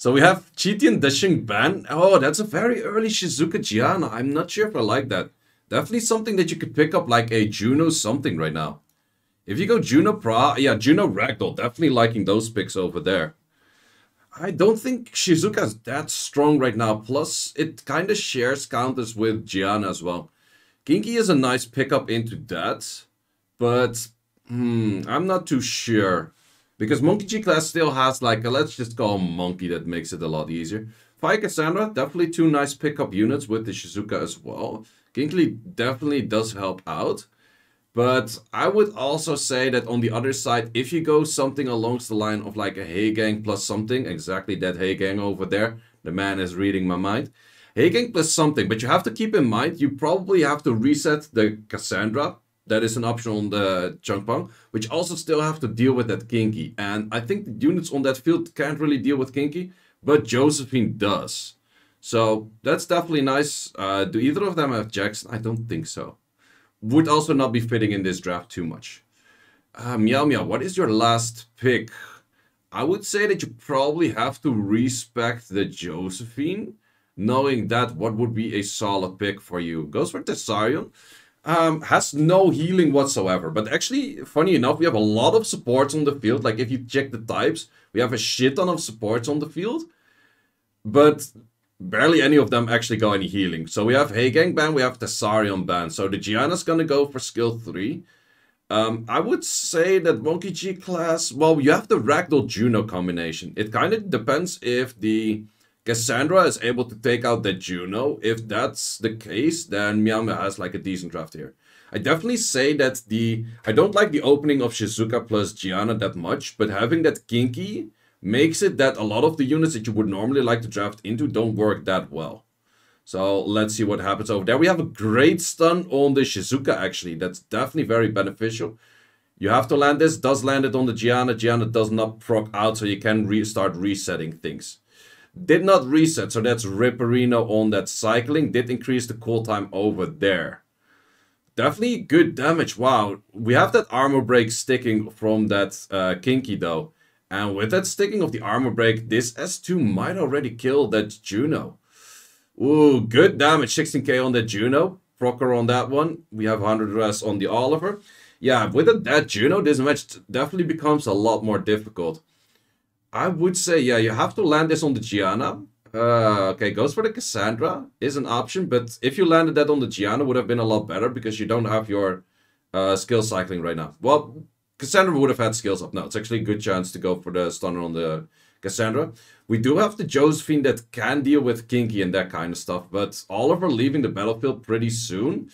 So we have Chitian Dashing Ban. Oh, that's a very early Shizuka Giana. I'm not sure if I like that. Definitely something that you could pick up like a Juno something right now. If you go Juno Pra, yeah, Juno Ragdoll, definitely liking those picks over there. I don't think Shizuka's that strong right now. Plus, it kind of shares counters with Giana as well. Kinky is a nice pickup into that. But, hmm, I'm not too sure. Because Monkey G class still has like, a, let's just call Monkey that makes it a lot easier. Fire Cassandra, definitely two nice pickup units with the Shizuka as well. Kinkly definitely does help out. But I would also say that on the other side, if you go something along the line of like a Hey Gang plus something, exactly that Hey Gang over there, the man is reading my mind. Hey Gang plus something, but you have to keep in mind, you probably have to reset the Cassandra that is an option on the Changpeng, which also still have to deal with that Kinky. And I think the units on that field can't really deal with Kinky, but Josephine does. So that's definitely nice. Uh, do either of them have Jackson? I don't think so. Would also not be fitting in this draft too much. Uh, Meow Meow, what is your last pick? I would say that you probably have to respect the Josephine, knowing that what would be a solid pick for you. Goes for Tessarion um, has no healing whatsoever. But actually, funny enough, we have a lot of supports on the field. Like if you check the types, we have a shit ton of supports on the field. But barely any of them actually go any healing. So we have Hey Gang ban, we have Tessarion ban. So the Giana's gonna go for skill 3. Um, I would say that Monkey G class, well, you have the Ragdoll Juno combination. It kind of depends if the Cassandra is able to take out the Juno. If that's the case, then Meow has like a decent draft here. I definitely say that the... I don't like the opening of Shizuka plus Giana that much, but having that Kinky makes it that a lot of the units that you would normally like to draft into don't work that well. So let's see what happens over there. We have a great stun on the Shizuka actually. That's definitely very beneficial. You have to land this, does land it on the Giana. Giana does not proc out, so you can restart resetting things. Did not reset, so that's Ripperino on that cycling. Did increase the cooltime over there. Definitely good damage. Wow, we have that armor break sticking from that uh, Kinky though. And with that sticking of the armor break, this S2 might already kill that Juno. Ooh, good damage. 16k on that Juno. Procker on that one. We have 100 rest on the Oliver. Yeah, with that Juno, this match definitely becomes a lot more difficult. I would say, yeah, you have to land this on the Gianna. Uh, okay, goes for the Cassandra is an option, but if you landed that on the Gianna, would have been a lot better because you don't have your uh, skill cycling right now. Well, Cassandra would have had skills up now. It's actually a good chance to go for the stunner on the Cassandra. We do have the Josephine that can deal with Kinky and that kind of stuff, but Oliver leaving the battlefield pretty soon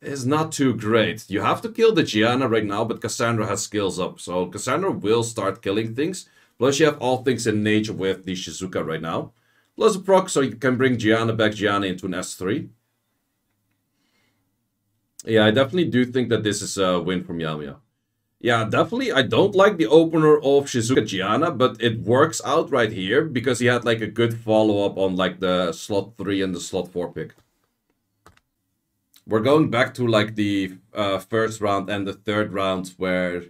is not too great. You have to kill the Gianna right now, but Cassandra has skills up, so Cassandra will start killing things. Plus you have all things in nature with the Shizuka right now. Plus a proc so you can bring Giana back Giana into an S3. Yeah, I definitely do think that this is a win from Yamia. Yeah, definitely. I don't like the opener of Shizuka Giana, but it works out right here because he had like a good follow-up on like the slot 3 and the slot 4 pick. We're going back to like the uh, first round and the third round where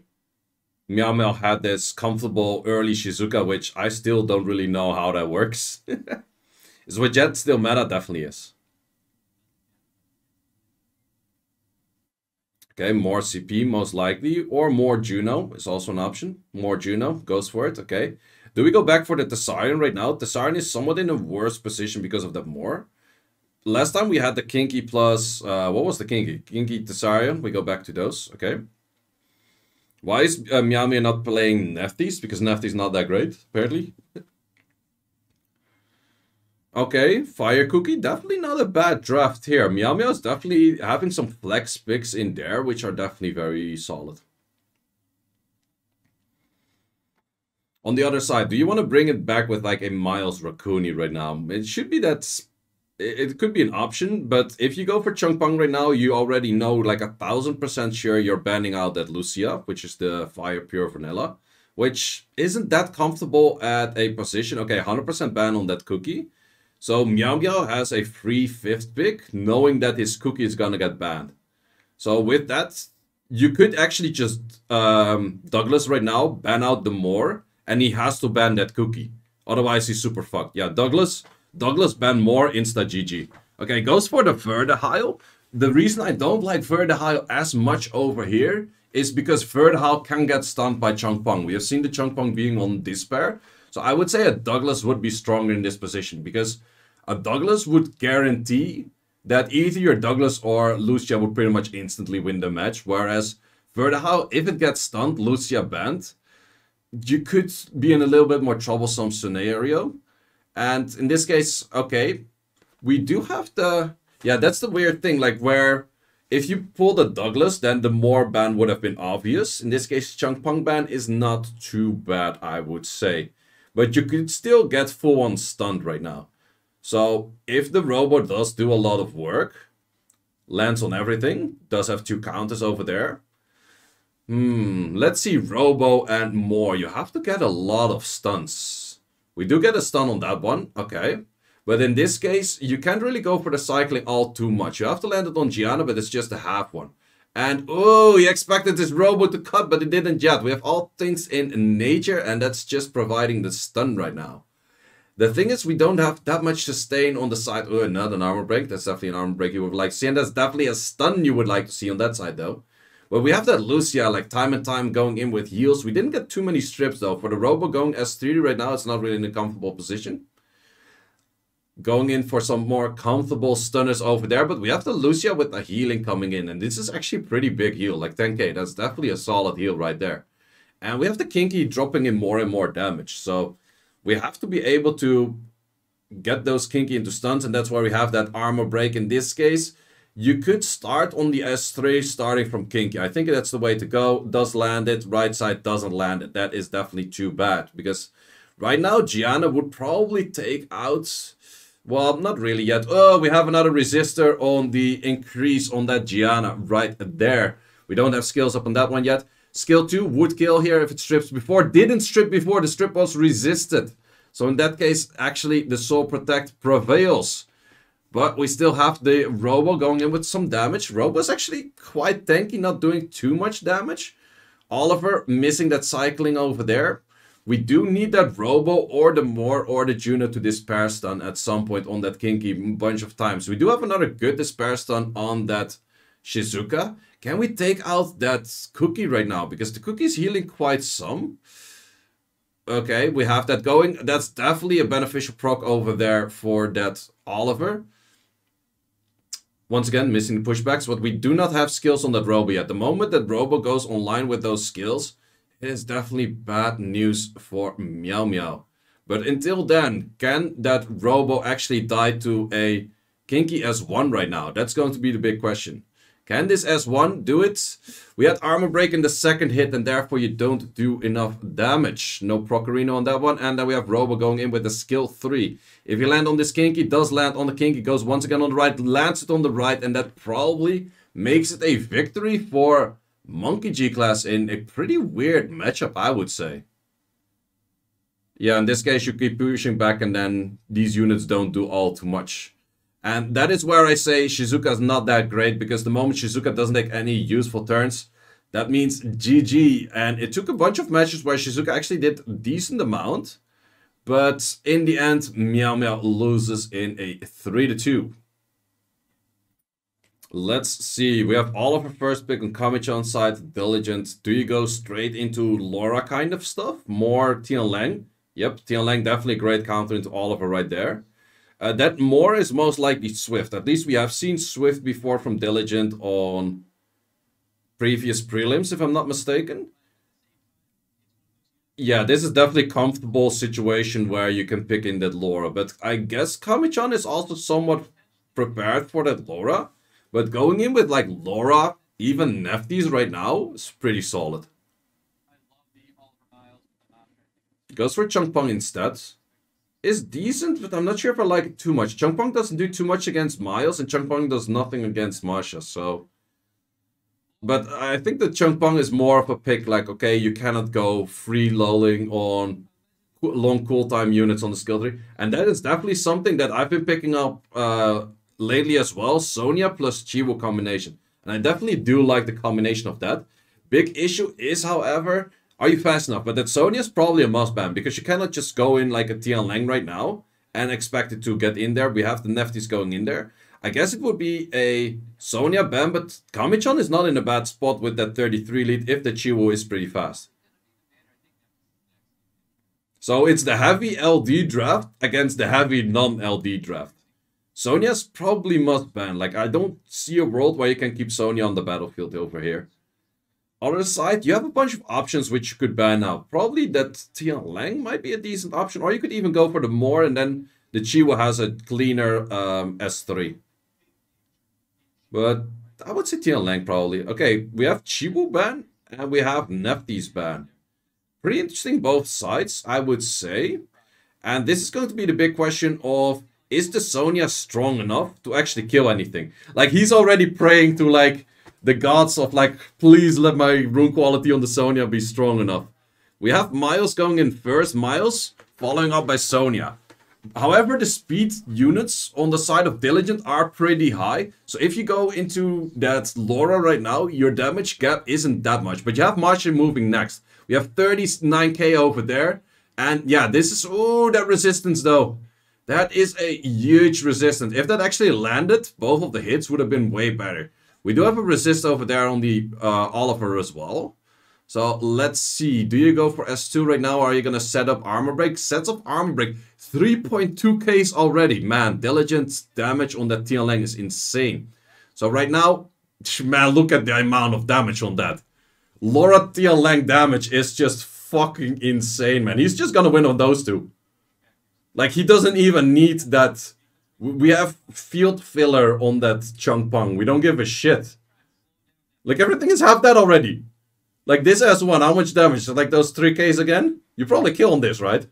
Meow Meow had this comfortable early Shizuka, which I still don't really know how that works. is Widget still meta? Definitely is. Okay, more CP most likely, or more Juno is also an option. More Juno, goes for it, okay. Do we go back for the Tessarion right now? Tessarion is somewhat in a worse position because of that more. Last time we had the Kinky plus, uh, what was the Kinky? Kinky Tessarion, we go back to those, okay. Why is uh, Meow not playing Nephthys? Because Nefty's not that great, apparently. okay, Fire Cookie, definitely not a bad draft here. Meow's definitely having some flex picks in there, which are definitely very solid. On the other side, do you want to bring it back with like a Miles Raccoonie right now? It should be that it could be an option, but if you go for Chung Changpeng right now, you already know like a thousand percent sure you're banning out that Lucia, which is the Fire Pure Vanilla, which isn't that comfortable at a position. Okay, 100% ban on that cookie. So Meow has a free fifth pick, knowing that his cookie is gonna get banned. So with that, you could actually just um, Douglas right now ban out the more, and he has to ban that cookie. Otherwise, he's super fucked. Yeah, Douglas. Douglas ban more insta GG. Okay, goes for the Verdehile. The reason I don't like Verdehile as much over here is because Verdehile can get stunned by Chung Pong. We have seen the Chung Pong being on Despair. So I would say a Douglas would be stronger in this position because a Douglas would guarantee that either your Douglas or Lucia would pretty much instantly win the match. Whereas Verdehile, if it gets stunned, Lucia banned, you could be in a little bit more troublesome scenario. And in this case, okay, we do have the... Yeah, that's the weird thing, like where if you pull the Douglas, then the more ban would have been obvious. In this case, Chong Pong ban is not too bad, I would say. But you could still get full on stunned right now. So if the robot does do a lot of work, lands on everything, does have two counters over there. Hmm, let's see Robo and more. You have to get a lot of stuns. We do get a stun on that one, okay. But in this case, you can't really go for the cycling all too much. You have to land it on Gianna, but it's just a half one. And oh, he expected this robot to cut, but it didn't yet. We have all things in nature, and that's just providing the stun right now. The thing is, we don't have that much sustain on the side. Oh, not an armor break. That's definitely an armor break you would like to see. And that's definitely a stun you would like to see on that side, though. But we have that Lucia, like, time and time going in with heals. We didn't get too many strips, though. For the Robo going S3 right now, it's not really in a comfortable position going in for some more comfortable stunners over there. But we have the Lucia with the healing coming in. And this is actually pretty big heal, like 10k. That's definitely a solid heal right there. And we have the Kinky dropping in more and more damage. So we have to be able to get those Kinky into stuns. And that's why we have that armor break in this case. You could start on the S3 starting from Kinky. I think that's the way to go. Does land it. Right side doesn't land it. That is definitely too bad. Because right now Gianna would probably take out well, not really yet. Oh, we have another resistor on the increase on that Gianna right there. We don't have skills up on that one yet. Skill 2 would kill here if it strips before. Didn't strip before. The strip was resisted. So in that case, actually, the Soul Protect prevails. But we still have the Robo going in with some damage. Robo's actually quite tanky, not doing too much damage. Oliver missing that cycling over there. We do need that Robo or the More or the Juno to Despair Stun at some point on that Kinky bunch of times. We do have another good Despair Stun on that Shizuka. Can we take out that Cookie right now? Because the Cookie is healing quite some. Okay, we have that going. That's definitely a beneficial proc over there for that Oliver. Once again, missing the pushbacks, but we do not have skills on that Robo yet. The moment that Robo goes online with those skills, it is definitely bad news for Meow Meow. But until then, can that Robo actually die to a Kinky S1 right now? That's going to be the big question. Can this S1 do it? We had armor break in the second hit and therefore you don't do enough damage. No Procarino on that one. And then we have Robo going in with the skill 3. If you land on this Kinky, does land on the Kinky, goes once again on the right, lands it on the right. And that probably makes it a victory for Monkey G-Class in a pretty weird matchup, I would say. Yeah, in this case, you keep pushing back and then these units don't do all too much. And that is where I say Shizuka is not that great, because the moment Shizuka doesn't take any useful turns, that means GG. And it took a bunch of matches where Shizuka actually did a decent amount, but in the end, Meow Meow loses in a 3 to 2. Let's see. We have all of our first pick on Kami-chan side, Diligent. Do you go straight into Laura kind of stuff? More Tian Lang? Yep, Tian Lang definitely great counter into Oliver right there. Uh, that more is most likely Swift. At least we have seen Swift before from Diligent on previous prelims, if I'm not mistaken. Yeah, this is definitely a comfortable situation where you can pick in that Laura. But I guess Kami-chan is also somewhat prepared for that Laura. But going in with like Laura, even Nephthys right now is pretty solid. Goes for Chong Pong instead. Is decent, but I'm not sure if I like it too much. Chong Pong doesn't do too much against Miles, and Chong Pong does nothing against Masha, so... But I think that Chong Pong is more of a pick, like, okay, you cannot go free lolling on long cooltime units on the skill tree. And that is definitely something that I've been picking up uh, lately as well. Sonya plus Chiwu combination. And I definitely do like the combination of that. Big issue is, however, Are you fast enough? But that Sonya's probably a must ban because you cannot just go in like a Tian Lang right now and expect it to get in there. We have the Nephthys going in there. I guess it would be a Sonya ban, but Kami-chan is not in a bad spot with that 33 lead if the Chiwu is pretty fast. So it's the heavy LD draft against the heavy non-LD draft. Sonya's probably must ban. Like, I don't see a world where you can keep Sonya on the battlefield over here. Other side, you have a bunch of options which you could ban now. Probably that Tian Lang might be a decent option, or you could even go for the more and then the Chiwu has a cleaner um, S3. But I would say Tian Lang probably. Okay, we have Chiwu ban and we have Nephthys ban. Pretty interesting both sides, I would say. And this is going to be the big question of is the Sonya strong enough to actually kill anything? Like he's already praying to like the gods of like please let my rune quality on the Sonya be strong enough. We have Miles going in first, Miles following up by Sonya. However, the speed units on the side of Diligent are pretty high. So if you go into that Laura right now, your damage gap isn't that much. But you have Martian moving next. We have 39k over there. And yeah, this is... Oh, that resistance though. That is a huge resistance. If that actually landed, both of the hits would have been way better. We do have a resist over there on the uh, Oliver as well. So let's see. Do you go for S2 right now or are you going to set up armor break? Sets up armor break. 3.2Ks already. Man, diligence damage on that Tian Lang is insane. So right now, man, look at the amount of damage on that. Laura Tian Lang damage is just fucking insane, man. He's just gonna win on those two. Like, he doesn't even need that... We have field filler on that Chung Pong. We don't give a shit. Like, everything is half that already. Like, this S1, how much damage? So, like, those 3Ks again? You probably kill on this, right?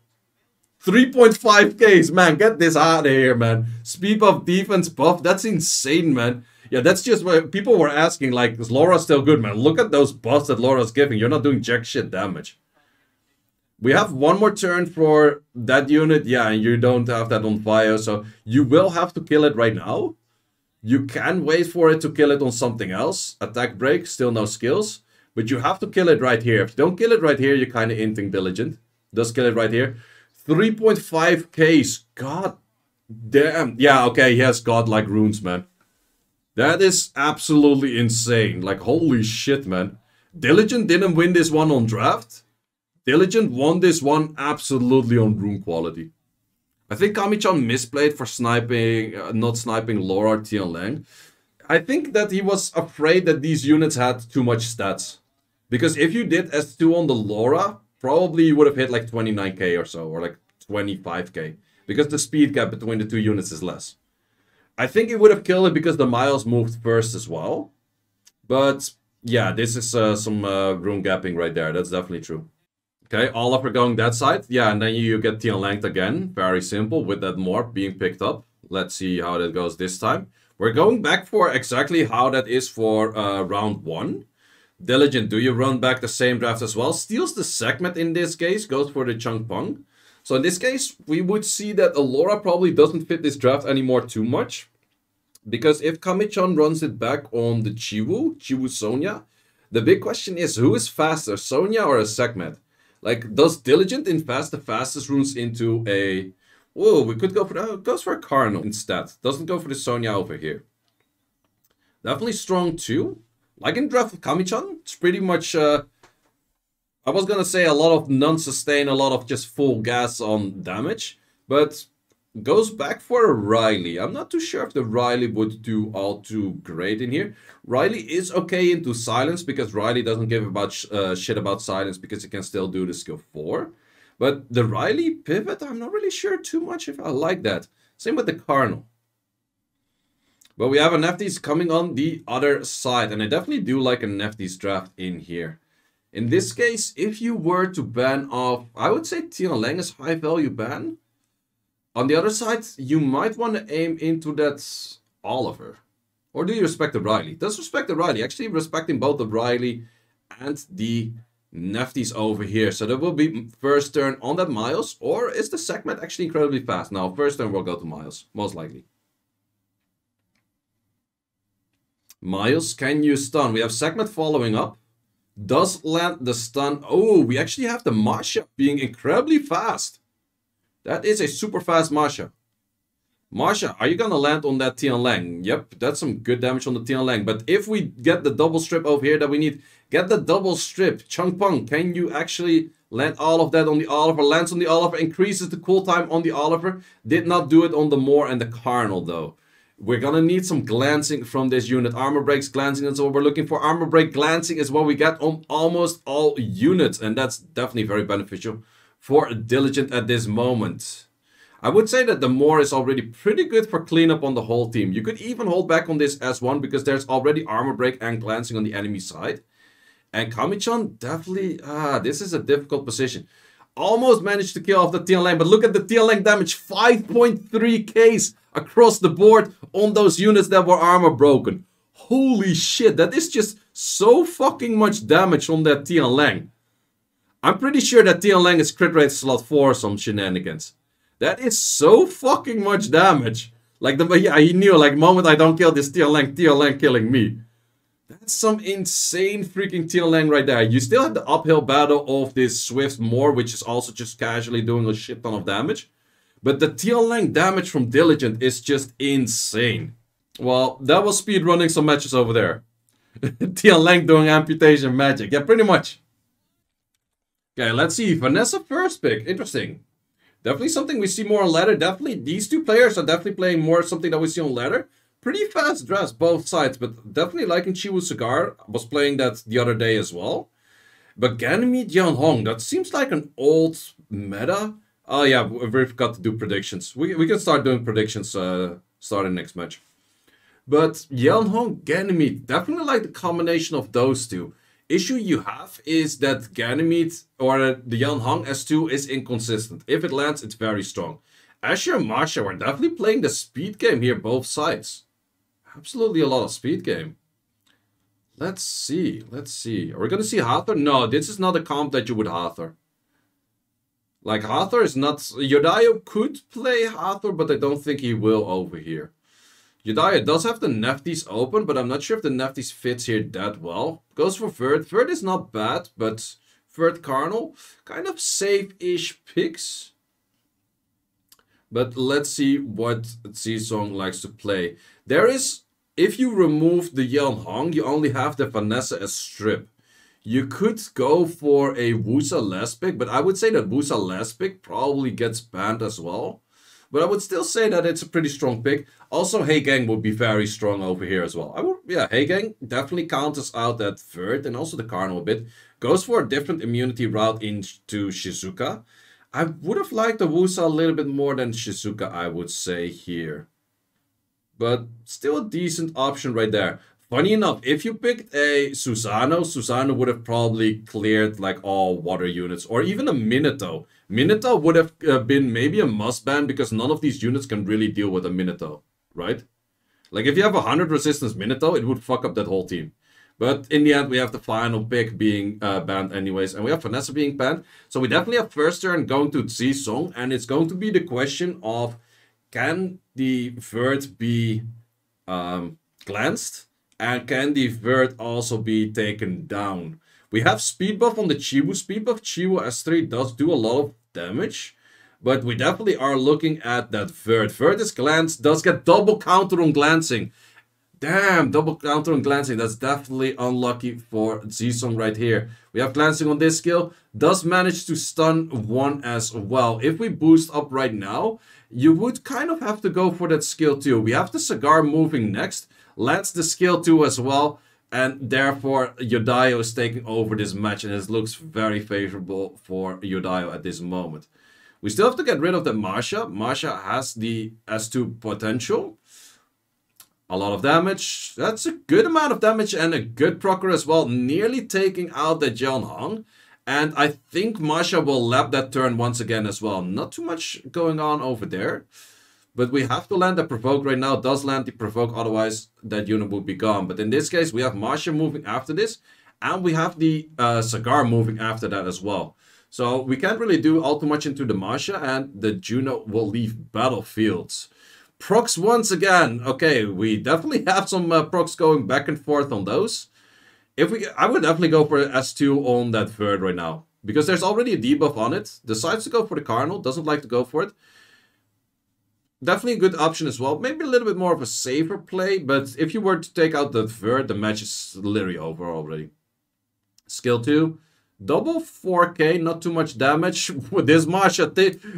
3.5Ks, man, get this out of here, man. Speed buff, defense buff, that's insane, man. Yeah, that's just what people were asking, like, is Laura still good, man? Look at those buffs that Laura's giving. You're not doing jack shit damage. We have one more turn for that unit, yeah, and you don't have that on fire, so you will have to kill it right now. You can wait for it to kill it on something else. Attack break, still no skills. But you have to kill it right here. If you don't kill it right here, you're kind of inting diligent. Does kill it right here. 3.5Ks. God damn. Yeah, okay, he has godlike runes, man. That is absolutely insane. Like, holy shit, man. Diligent didn't win this one on draft. Diligent won this one absolutely on rune quality. I think Kami-chan misplayed for sniping, uh, not sniping Laura Tian Lang. I think that he was afraid that these units had too much stats. Because if you did S2 on the Laura, probably you would have hit like 29k or so, or like 25k. Because the speed gap between the two units is less. I think it would have killed it because the miles moved first as well. But yeah, this is uh, some uh, rune gapping right there. That's definitely true. Okay, Oliver going that side. Yeah, and then you get Tian Lang again. Very simple with that morph being picked up. Let's see how that goes this time. We're going back for exactly how that is for uh, round one. Diligent, do you run back the same draft as well? Steals the Sekhmet in this case, goes for the Chung Pong. So in this case, we would see that Alora probably doesn't fit this draft anymore too much. Because if Kami-chan runs it back on the Chiwu, Chiwu Sonya, the big question is who is faster, Sonya or a Sekhmet? Like, does Diligent invest the fastest runes into a... Oh, we could go for... Uh, goes for a Cardinal instead. Doesn't go for the Sonya over here. Definitely strong too. Like in Draft of Kami-chan, it's pretty much, uh, I was gonna say a lot of non-sustain, a lot of just full gas on damage, but goes back for a Riley. I'm not too sure if the Riley would do all too great in here. Riley is okay into silence because Riley doesn't give about sh uh, shit about silence because he can still do the skill 4. But the Riley pivot, I'm not really sure too much if I like that. Same with the Cardinal. But we have a Nephthys coming on the other side. And I definitely do like a Nephthys draft in here. In this case, if you were to ban off, I would say Tian Lang is high value ban. On the other side, you might want to aim into that Oliver. Or do you respect the Riley? Does respect the Riley. Actually respecting both the Riley and the Nephthys over here. So there will be first turn on that Miles. Or is the Sekhmet actually incredibly fast? Now, first turn will go to Miles. Most likely. Miles, can you stun? We have Sekhmet following up. Does land the stun. Oh, we actually have the Masha being incredibly fast. That is a super fast Masha. Masha, are you gonna land on that Tian Lang? Yep, that's some good damage on the Tian Lang. But if we get the double strip over here that we need, get the double strip. Chung Peng, can you actually land all of that on the Oliver? Lands on the Oliver, increases the cool time on the Oliver. Did not do it on the Moore and the Cardinal though. We're gonna need some glancing from this unit. Armor breaks, glancing is what we're looking for. Armor break, glancing is what we get on almost all units. And that's definitely very beneficial for Diligent at this moment. I would say that the Moore is already pretty good for cleanup on the whole team. You could even hold back on this S1 because there's already armor break and glancing on the enemy side. And Kami-chan definitely, ah, this is a difficult position. Almost managed to kill off the Tian but look at the Tian damage, 5.3 Ks across the board on those units that were armor broken. Holy shit, that is just so fucking much damage on that Tian. I'm pretty sure that Tian Lang is crit rate slot 4 some shenanigans. That is so fucking much damage. Like, the yeah, he knew, like, moment I don't kill this Tian Lang, Tian Lang killing me. That's some insane freaking Tian Lang right there. You still have the uphill battle of this Swift Moore, which is also just casually doing a shit ton of damage. But the Tian Lang damage from Diligent is just insane. Well, that was speed running some matches over there. Tian Lang doing amputation magic. Yeah, pretty much. Okay, let's see. Vanessa first pick. Interesting. Definitely something we see more on ladder. Definitely, these two players are definitely playing more something that we see on ladder. Pretty fast dress, both sides, but definitely liking Chiwu Cigar. Was playing that the other day as well. But Ganymede Yan Hong, that seems like an old meta. Oh yeah, we've got to do predictions. We, we can start doing predictions uh, starting next match. But Yan Hong, Ganymede, definitely like the combination of those two issue you have is that Ganymede or the Yan Hong S2 is inconsistent. If it lands, it's very strong. Asher and Marsha were definitely playing the speed game here, both sides. Absolutely a lot of speed game. Let's see, let's see. Are we gonna see Hathor? No, this is not a comp that you would Hathor. Like, Hathor is not... Yodayo could play Hathor, but I don't think he will over here. Yodayo does have the Nephthys open, but I'm not sure if the Nephthys fits here that well. Goes for Vert. Vert is not bad, but Vert Cardinal, kind of safe-ish picks. But let's see what Zisong likes to play. There is, if you remove the Yan Hong, you only have the Vanessa as strip. You could go for a Wusa pick, but I would say that Wusa pick probably gets banned as well. But I would still say that it's a pretty strong pick. Also, Hey Gang would be very strong over here as well. I would, yeah, Hey Gang definitely counters out that third and also the Cardinal a bit. Goes for a different immunity route into Shizuka. I would have liked the Wusa a little bit more than Shizuka, I would say here. But still a decent option right there. Funny enough, if you picked a Susano, Susano would have probably cleared like all water units or even a Minato. Minato would have uh, been maybe a must ban because none of these units can really deal with a Minato, right? Like if you have a 100 resistance Minato, it would fuck up that whole team. But in the end, we have the final pick being uh, banned anyways. And we have Vanessa being banned. So we definitely have first turn going to Zisong. And it's going to be the question of can the Vert be um, glanced? And can the Vert also be taken down? We have speed buff on the Chiwu. Speed buff Chiwu S3 does do a lot of damage. But we definitely are looking at that Vert. Vert's glance does get double counter on glancing. Damn, double counter on glancing. That's definitely unlucky for Zisong right here. We have glancing on this skill. Does manage to stun one as well. If we boost up right now, you would kind of have to go for that skill too. We have the cigar moving next. Lands the skill too as well. And therefore, Yodayo is taking over this match, and it looks very favorable for Yodayo at this moment. We still have to get rid of the Masha. Masha has the S2 potential. A lot of damage. That's a good amount of damage and a good procer as well. Nearly taking out the Yan Hong. And I think Masha will lap that turn once again as well. Not too much going on over there. But we have to land the provoke right now. Does land the provoke, otherwise that unit will be gone. But in this case, we have Masha moving after this. And we have the uh, Cigar moving after that as well. So we can't really do all too much into the Masha. And the Juno will leave battlefields. Procs once again. Okay, we definitely have some uh, procs going back and forth on those. if we, I would definitely go for S2 on that third right now. Because there's already a debuff on it. Decides to go for the Cardinal, doesn't like to go for it. Definitely a good option as well. Maybe a little bit more of a safer play, but if you were to take out the third, the match is literally over already. Skill 2. Double 4k, not too much damage. With this Masha,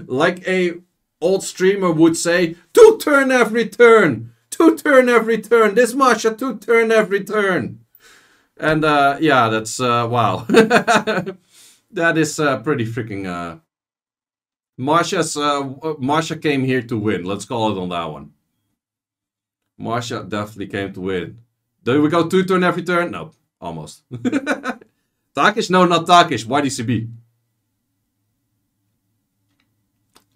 like a old streamer would say, two turn every turn. Two turn every turn. This Masha, two turn every turn. And uh, yeah, that's, uh, wow. that is uh, pretty freaking... Masha's, uh, Masha came here to win. Let's call it on that one. Masha definitely came to win. Do we go two turn every turn? No, almost. Takish? No, not Takish. YDCB.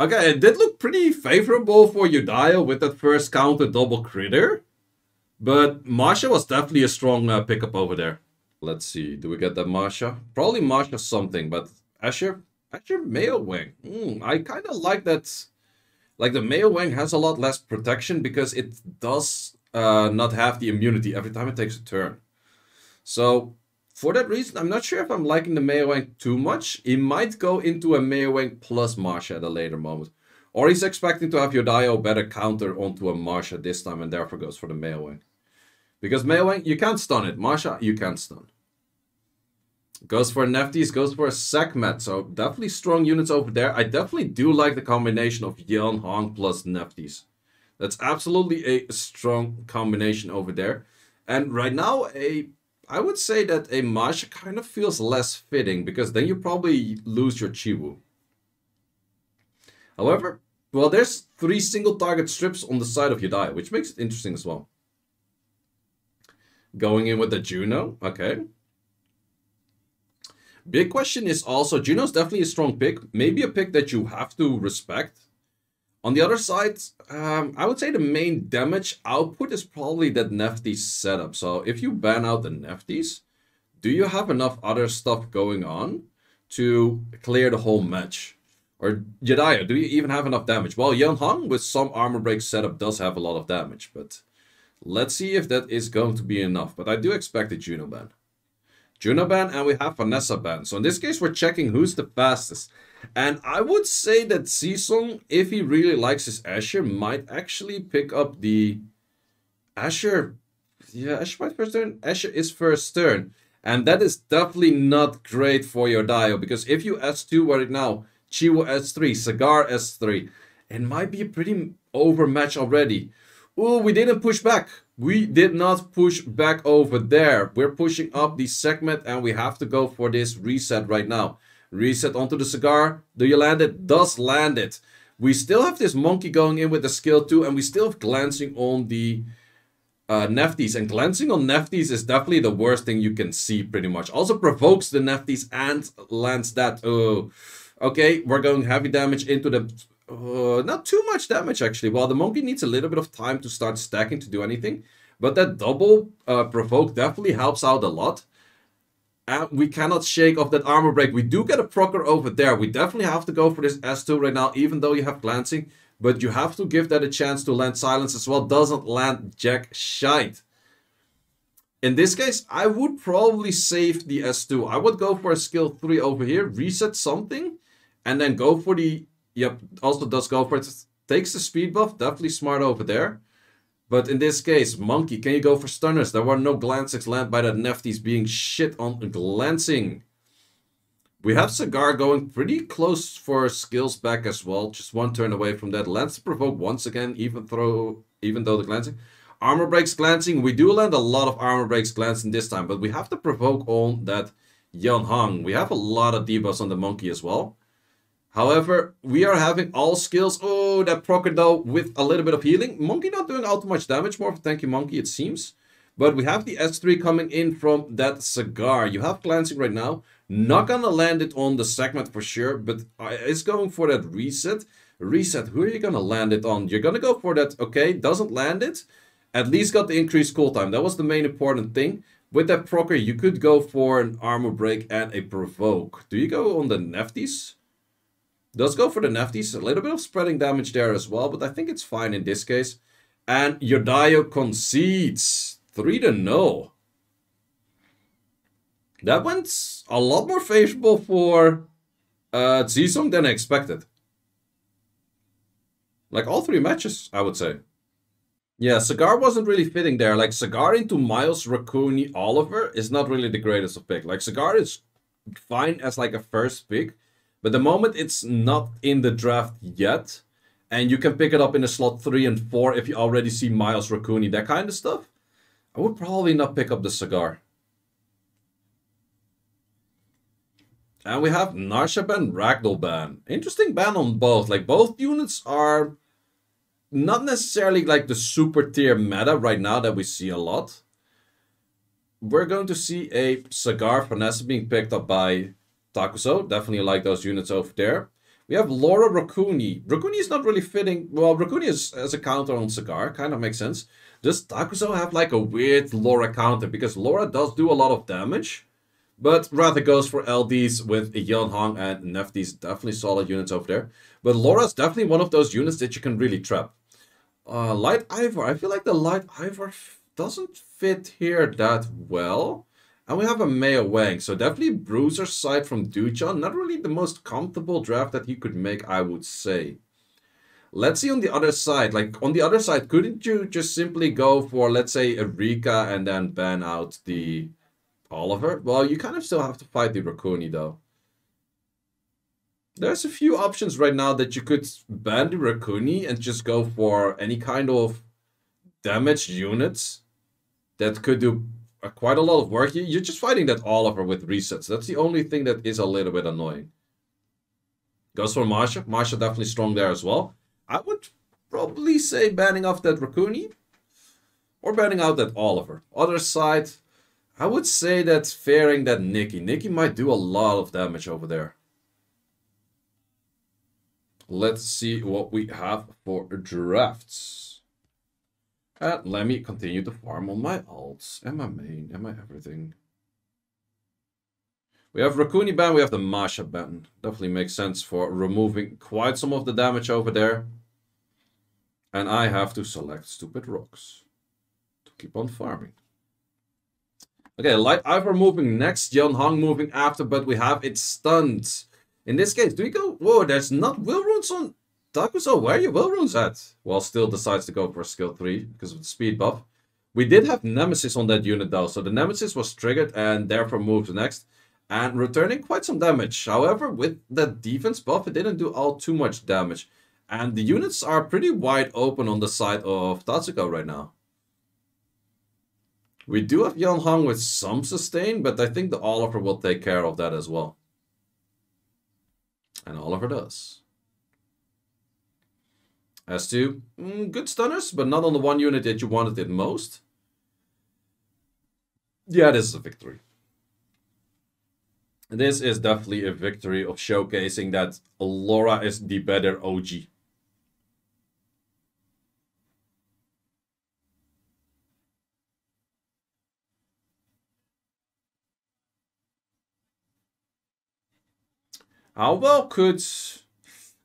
Okay, it did look pretty favorable for Yodayo with that first counter double critter. But Masha was definitely a strong uh, pickup over there. Let's see, do we get that Masha? Probably Masha something, but Asher? Asher male Wing. Mm, I kind of like that. Like the male Wing has a lot less protection because it does uh, not have the immunity every time it takes a turn. So for that reason, I'm not sure if I'm liking the male wing too much. He might go into a male wing plus Masha at a later moment. Or he's expecting to have Yodayo better counter onto a Masha this time and therefore goes for the male wing. Because male wing, you can't stun it. Masha, you can't stun. Goes for Nephthys, goes for a Sekhmet. So definitely strong units over there. I definitely do like the combination of Yeon Hong plus Nephthys. That's absolutely a strong combination over there. And right now, a I would say that a Masha kind of feels less fitting because then you probably lose your Chiwu. However, well, there's three single target strips on the side of your Yudai, which makes it interesting as well. Going in with the Juno, okay. Big question is also, Juno's definitely a strong pick. Maybe a pick that you have to respect. On the other side, um, I would say the main damage output is probably that Nefty setup. So if you ban out the Nephthys, do you have enough other stuff going on to clear the whole match? Or Yodayo, do you even have enough damage? Well, Yeon Hong with some armor break setup does have a lot of damage, but let's see if that is going to be enough. But I do expect a Juno ban. Juno ban and we have Vanessa ban. So in this case, we're checking who's the fastest. And I would say that Zisong, if he really likes his Asher, might actually pick up the Asher. Yeah, Asher might first turn. Asher is first turn. And that is definitely not great for your Dio, because if you S2 right now, Chiwu S3, Cigar S3, it might be a pretty overmatch already. Oh, we didn't push back. We did not push back over there. We're pushing up the Sekhmet and we have to go for this reset right now. Reset onto the cigar. Do you land it? Does land it. We still have this monkey going in with the skill too, and we still have glancing on the uh, Nephthys. And glancing on Nephthys is definitely the worst thing you can see pretty much. Also provokes the Nephthys and lands that. Oh, okay, we're going heavy damage into the... Uh, not too much damage actually. Well, the monkey needs a little bit of time to start stacking to do anything. But that double uh, provoke definitely helps out a lot. And we cannot shake off that armor break. We do get a procer over there. We definitely have to go for this S2 right now, even though you have glancing. But you have to give that a chance to land silence as well. Doesn't land jack shite. In this case, I would probably save the S2. I would go for a skill 3 over here, reset something, and then go for the... Yep, also does go for it. Takes the speed buff, definitely smart over there. But in this case, Monkey, can you go for stunners? There were no glancings land by that Nephthys being shit on glancing. We have Cigar going pretty close for skills back as well. Just one turn away from that. Lands provoke once again, even throw even though the glancing. Armor breaks glancing. We do land a lot of armor breaks glancing this time, but we have to provoke on that Yeon Hong. We have a lot of debuffs on the monkey as well. However, we are having all skills. Oh, that though with a little bit of healing. Monkey not doing all too much damage. More of a monkey, it seems. But we have the S3 coming in from that cigar. You have glancing right now. Not gonna land it on the Sekhmet for sure, but uh, it's going for that reset. Reset, who are you gonna land it on? You're gonna go for that, okay, doesn't land it. At least got the increased cooltime. That was the main important thing. With that procer, you could go for an armor break and a provoke. Do you go on the Nephthys? Does go for the Nephthys. A little bit of spreading damage there as well, but I think it's fine in this case. And Yodayo concedes. 3 to 0. That went a lot more favorable for uh, Zisong than I expected. Like all three matches, I would say. Yeah, Cigar wasn't really fitting there. Like Cigar into Miles, Rakuni, Oliver is not really the greatest of pick. Like Cigar is fine as like a first pick, but the moment it's not in the draft yet, and you can pick it up in a slot 3 and 4 if you already see Miles Rakuni, that kind of stuff, I would probably not pick up the cigar. And we have Narsha ban, Ragdoll ban. Interesting ban on both. Like, both units are not necessarily like the super tier meta right now that we see a lot. We're going to see a Cigar Finesse being picked up by Takuzo. Definitely like those units over there. We have Laura Rakuni. Rakuni is not really fitting. Well, Rakuni is as a counter on Cigar. Kind of makes sense. Does Takuzo have like a weird Laura counter? Because Laura does do a lot of damage. But rather goes for LDs with Yeon Hong and Nephthys. Definitely solid units over there. But Laura's definitely one of those units that you can really trap. Uh, Light Ivor. I feel like the Light Ivor doesn't fit here that well. And we have a Mei Wang, so definitely bruiser side from Duchan. Not really the most comfortable draft that he could make, I would say. Let's see on the other side. Like, on the other side, couldn't you just simply go for, let's say, Erika and then ban out the Oliver? Well, you kind of still have to fight the Rakuni, though. There's a few options right now that you could ban the Rakuni and just go for any kind of damaged units that could do quite a lot of work. You're just fighting that Oliver with resets. That's the only thing that is a little bit annoying. Goes for Masha. Masha definitely strong there as well. I would probably say banning off that Rakuni or banning out that Oliver. Other side, I would say that fairing that Nikki. Nikki might do a lot of damage over there. Let's see what we have for drafts. And let me continue to farm on my alts and my main and my everything. We have Rakuni ban, we have the Masha ban. Definitely makes sense for removing quite some of the damage over there. And I have to select stupid rocks to keep on farming. Okay, Light Ivor moving next, Hong moving after, but we have it stunned. In this case, do we go? Whoa, there's not will runes on Takuzo, where are your will runes at? Well, still decides to go for skill 3 because of the speed buff. We did have Nemesis on that unit though, so the Nemesis was triggered and therefore moved next. And returning quite some damage. However, with that defense buff, it didn't do all too much damage. And the units are pretty wide open on the side of Takuzo right now. We do have Yeon Hong with some sustain, but I think the Oliver will take care of that as well. And Oliver does. As to mm, good stunners, but not on the one unit that you wanted it most. Yeah, this is a victory. This is definitely a victory of showcasing that Laura is the better OG. How well could...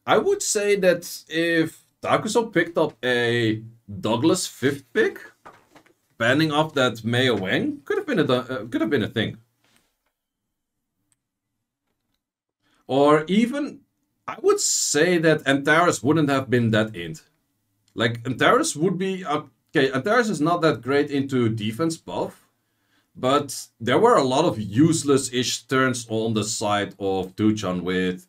I would say that if Takuzo picked up a Douglas fifth pick. Banning off that Mei Wang could have been a uh, could have been a thing. Or even, I would say that Antares wouldn't have been that int. Like Antares would be okay. Antares is not that great into defense buff, but there were a lot of useless-ish turns on the side of Duchan with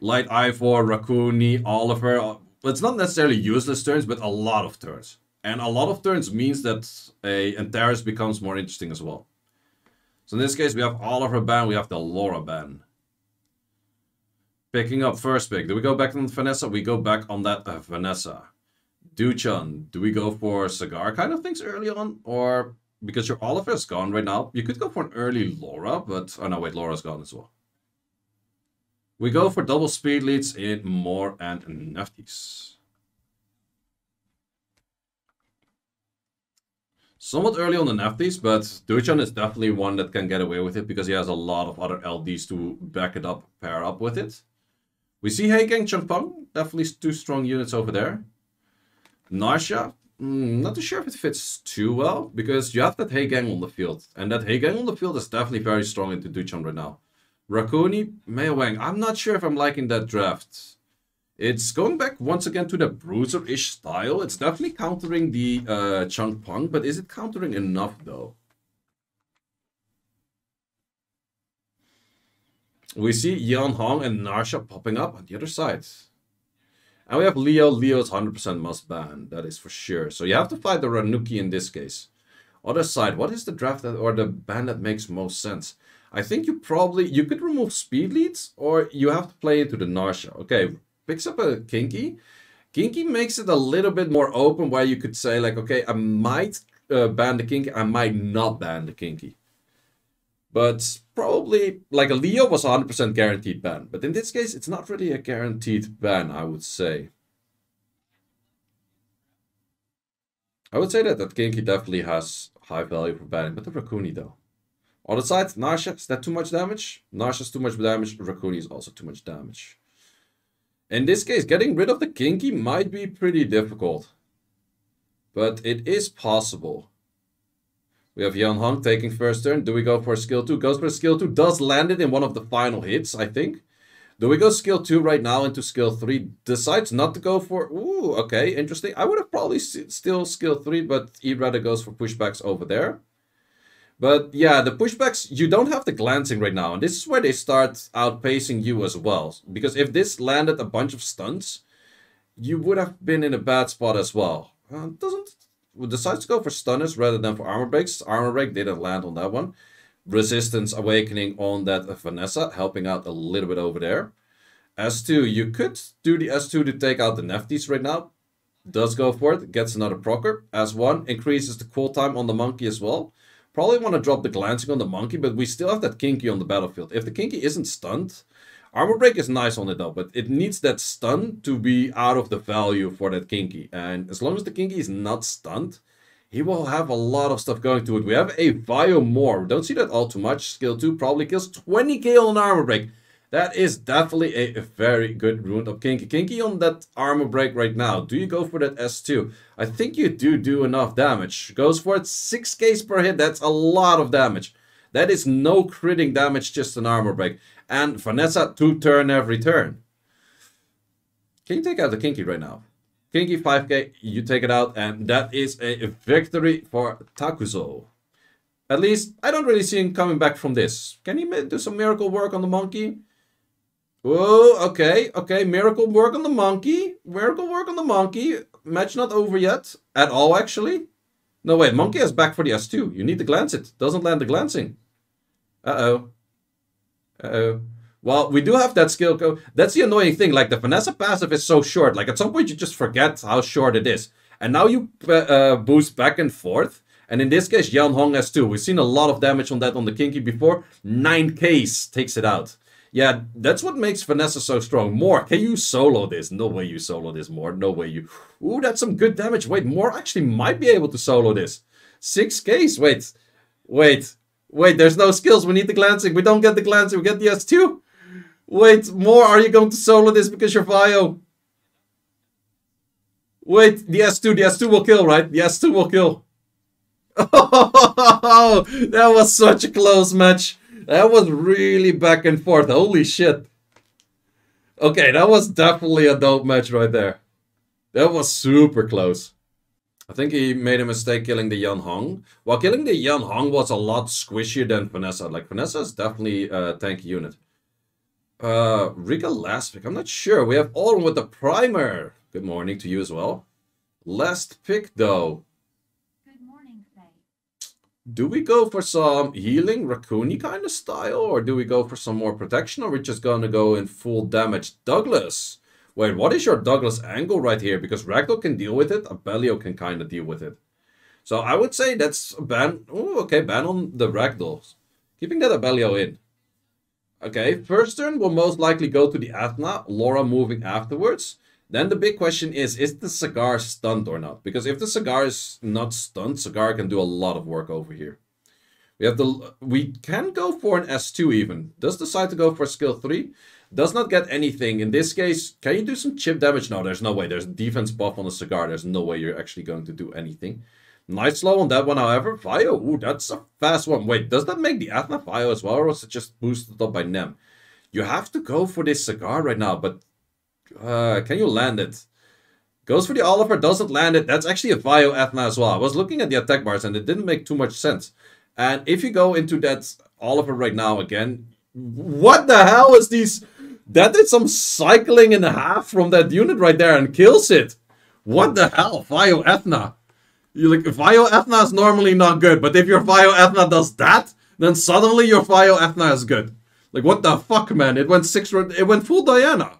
Light Ivor, Rakuni, Oliver it's not necessarily useless turns, but a lot of turns. And a lot of turns means that a Antares becomes more interesting as well. So in this case, we have Oliver ban, we have the Laura ban. Picking up first pick. Do we go back on Vanessa? We go back on that uh, Vanessa. Duchan, do we go for cigar kind of things early on? Or because your Oliver is gone right now, you could go for an early Laura, but... Oh no, wait, Laura's gone as well. We go for double speed leads in more and Nephthys. Somewhat early on the Nephthys, but Duchan is definitely one that can get away with it because he has a lot of other LDs to back it up, pair up with it. We see Heikeng Changpeng, definitely two strong units over there. Narsha, mm, not too sure if it fits too well, because you have that Hey Gang on the field. And that Hey Gang on the field is definitely very strong into Duchan right now. Rakuni, Wang. I'm not sure if I'm liking that draft. It's going back once again to the bruiser-ish style. It's definitely countering the uh, Chunk Punk, but is it countering enough though? We see Yan Hong and Narsha popping up on the other side. And we have Leo. Leo's 100% must ban. That is for sure. So you have to fight the Ranuki in this case. Other side, what is the draft that, or the ban that makes most sense? I think you probably, you could remove speed leads or you have to play into the Narsha. Okay, picks up a Kinky. Kinky makes it a little bit more open where you could say like, okay, I might uh, ban the Kinky, I might not ban the Kinky. But probably, like a Leo was 100% guaranteed ban. But in this case, it's not really a guaranteed ban, I would say. I would say that that Kinky definitely has high value for banning, but the Rakuni though. On the side, Narsha, is that too much damage? Narsha's too much damage, Rakuni is also too much damage. In this case, getting rid of the Kinky might be pretty difficult. But it is possible. We have Yan Hong taking first turn. Do we go for skill 2? Goes for skill 2. Does land it in one of the final hits, I think. Do we go skill 2 right now into skill 3? Decides not to go for... Ooh, okay, interesting. I would have probably still skill 3, but he rather goes for pushbacks over there. But yeah, the pushbacks, you don't have the glancing right now. And this is where they start outpacing you as well. Because if this landed a bunch of stunts, you would have been in a bad spot as well. Uh, doesn't decides to go for stunners rather than for armor breaks. Armor break didn't land on that one. Resistance awakening on that Vanessa, helping out a little bit over there. S2, you could do the S2 to take out the Nephthys right now. Does go for it, gets another procer. S1 increases the cool time on the monkey as well. Probably want to drop the glancing on the monkey, but we still have that kinky on the battlefield. If the kinky isn't stunned, armor break is nice on it though, but it needs that stun to be out of the value for that kinky. And as long as the kinky is not stunned, he will have a lot of stuff going to it. We have a Vio more. Don't see that all too much. Skill 2 probably kills 20k on armor break. That is definitely a, very good rune of Kinky. Kinky on that armor break right now. Do you go for that S2? I think you do do enough damage. Goes for it 6k per hit. That's a lot of damage. That is no critting damage, just an armor break. And Vanessa, two turn every turn. Can you take out the Kinky right now? Kinky 5k, you take it out, and that is a victory for Takuzo. At least, I don't really see him coming back from this. Can he do some miracle work on the monkey? Oh, okay, okay. Miracle work on the monkey. Miracle work on the monkey. Match not over yet. At all, actually. No, wait. Monkey is back for the S2. You need to glance it. Doesn't land the glancing. Uh-oh. Uh-oh. Well, we do have that skill code. That's the annoying thing. Like, the Vanessa passive is so short. Like, at some point, you just forget how short it is. And now you uh, uh boost back and forth. And in this case, Yan Hong has 2. We've seen a lot of damage on that on the Kinky before. 9Ks takes it out. Yeah, that's what makes Vanessa so strong. More, can you solo this? No way you solo this, more. No way you... Ooh, that's some good damage. Wait, more actually might be able to solo this. 6Ks, wait. Wait. Wait, there's no skills. We need the glancing. We don't get the glancing. We get the S2. Wait, more, are you going to solo this because you're Vio? Wait, the S2, the S2 will kill, right? The S2 will kill. Oh, that was such a close match. That was really back and forth. Holy shit. Okay, that was definitely a dope match right there. That was super close. I think he made a mistake killing the Yan Hong. While killing the Yan Hong was a lot squishier than Vanessa. Like, Vanessa is definitely a tanky unit. Uh, Rika last pick. I'm not sure. We have Autumn with the primer. Good morning to you as well. Last pick, though. Do we go for some healing Rakuni kind of style? Or do we go for some more protection? Or we're just going to go in full damage Douglas? Wait, what is your Douglas angle right here? Because Ragdoll can deal with it. Abellio can kind of deal with it. So I would say that's a ban. Oh, okay, ban on the Ragdolls. Keeping that Abellio in. Okay, first turn will most likely go to the Athena. Laura moving afterwards. Then the big question is, is the cigar stunned or not? Because if the cigar is not stunned, cigar can do a lot of work over here. We have the we can go for an S2 even. Does decide to go for skill 3. Does not get anything. In this case, can you do some chip damage? No, there's no way. There's defense buff on the cigar. There's no way you're actually going to do anything. Nice slow on that one, however. Vio, ooh, that's a fast one. Wait, does that make the Athna Vio as well, or was it just boosted up by Nem? You have to go for this cigar right now, but uh, can you land it? Goes for the Oliver, doesn't land it. That's actually a Vio Athna as well. I was looking at the attack bars and it didn't make too much sense. And if you go into that Oliver right now again, what the hell is these? That did some cycling in half from that unit right there and kills it. What the hell? Vio Athna. You like Vio Athna is normally not good, but if your Vio Athna does that, then suddenly your Vio Athna is good. Like what the fuck, man? It went six. It went full Diana.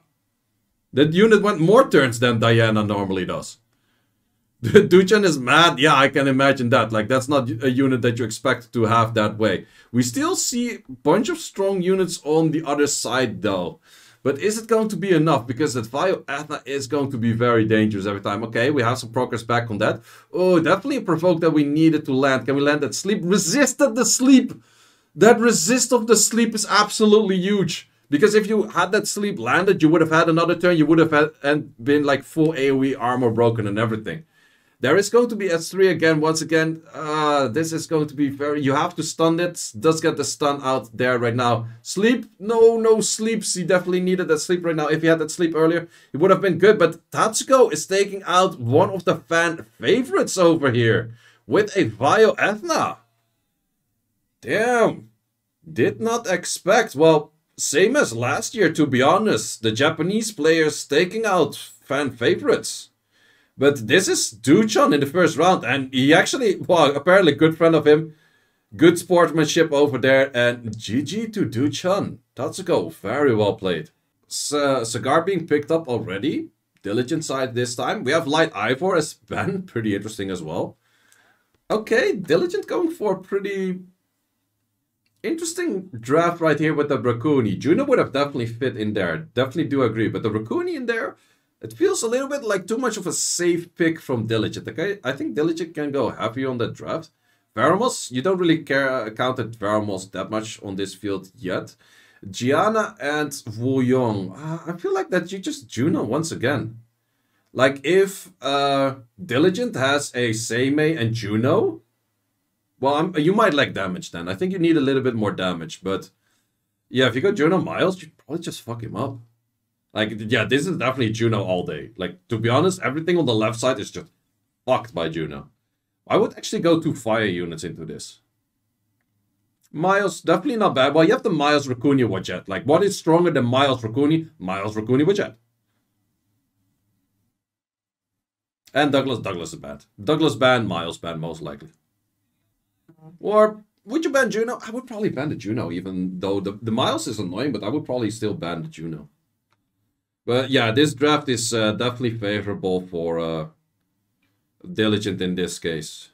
That unit went more turns than Diana normally does. Duchan is mad. Yeah, I can imagine that. Like, that's not a unit that you expect to have that way. We still see a bunch of strong units on the other side, though. But is it going to be enough? Because that Vio Athna is going to be very dangerous every time. Okay, we have some progress back on that. Oh, definitely a provoke that we needed to land. Can we land that sleep? Resisted the sleep! That resist of the sleep is absolutely huge. Because if you had that sleep landed, you would have had another turn. You would have had and been like full AoE armor broken and everything. There is going to be S3 again. Once again, uh, this is going to be very... You have to stun it. Does get the stun out there right now. Sleep? No, no sleeps. He definitely needed that sleep right now. If he had that sleep earlier, it would have been good. But Takuzo is taking out one of the fan favorites over here. With a Vio Ethna. Damn. Did not expect. Well, same as last year, to be honest. The Japanese players taking out fan favorites. But this is Duchan in the first round, and he actually, well, apparently good friend of him. Good sportsmanship over there, and GG to Duchan. Takuzo, very well played. S uh, Cigar being picked up already. Diligent side this time. We have Light Ivor as Ben, pretty interesting as well. Okay, Diligent going for pretty interesting draft right here with the Bracuni. Juno would have definitely fit in there. Definitely do agree. But the Bracuni in there, it feels a little bit like too much of a safe pick from Diligent. Okay, I think Diligent can go heavy on that draft. Veramos, you don't really care counted Veramos that much on this field yet. Gianna and Wu Yong. Uh, I feel like that you just Juno once again. Like if uh, Diligent has a Seimei and Juno, well, I'm, you might lack damage then. I think you need a little bit more damage, but yeah, if you go Juno Miles, you probably just fuck him up. Like, yeah, this is definitely Juno all day. Like, to be honest, everything on the left side is just fucked by Juno. I would actually go two fire units into this. Miles, definitely not bad. Well, you have the Miles Raccoon Wadjet. Like, what is stronger than Miles Raccoon? Miles Raccoon Wadjet. And Douglas, Douglas is bad. Douglas ban, Miles ban, most likely. Or would you ban Juno? I would probably ban the Juno, even though the, the Miles is annoying, but I would probably still ban the Juno. But yeah, this draft is uh, definitely favorable for uh, Diligent in this case.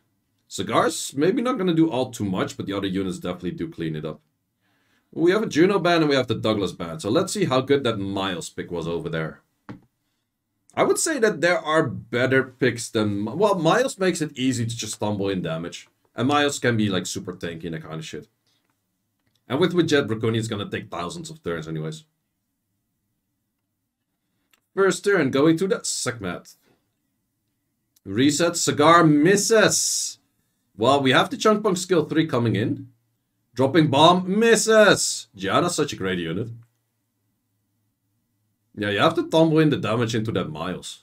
Cigars, maybe not going to do all too much, but the other units definitely do clean it up. We have a Juno ban and we have the Douglas ban. So let's see how good that Miles pick was over there. I would say that there are better picks than... Well, Miles makes it easy to just stumble in damage. And Miles can be like super tanky and that kind of shit. And with, Braconi, it's gonna take thousands of turns anyways. First turn, going to the Sekhmet. Reset, Cigar misses. Well, we have the Chunk Punk skill 3 coming in. Dropping Bomb misses. Gianna's such a great unit. Yeah, you have to tumble in the damage into that Miles.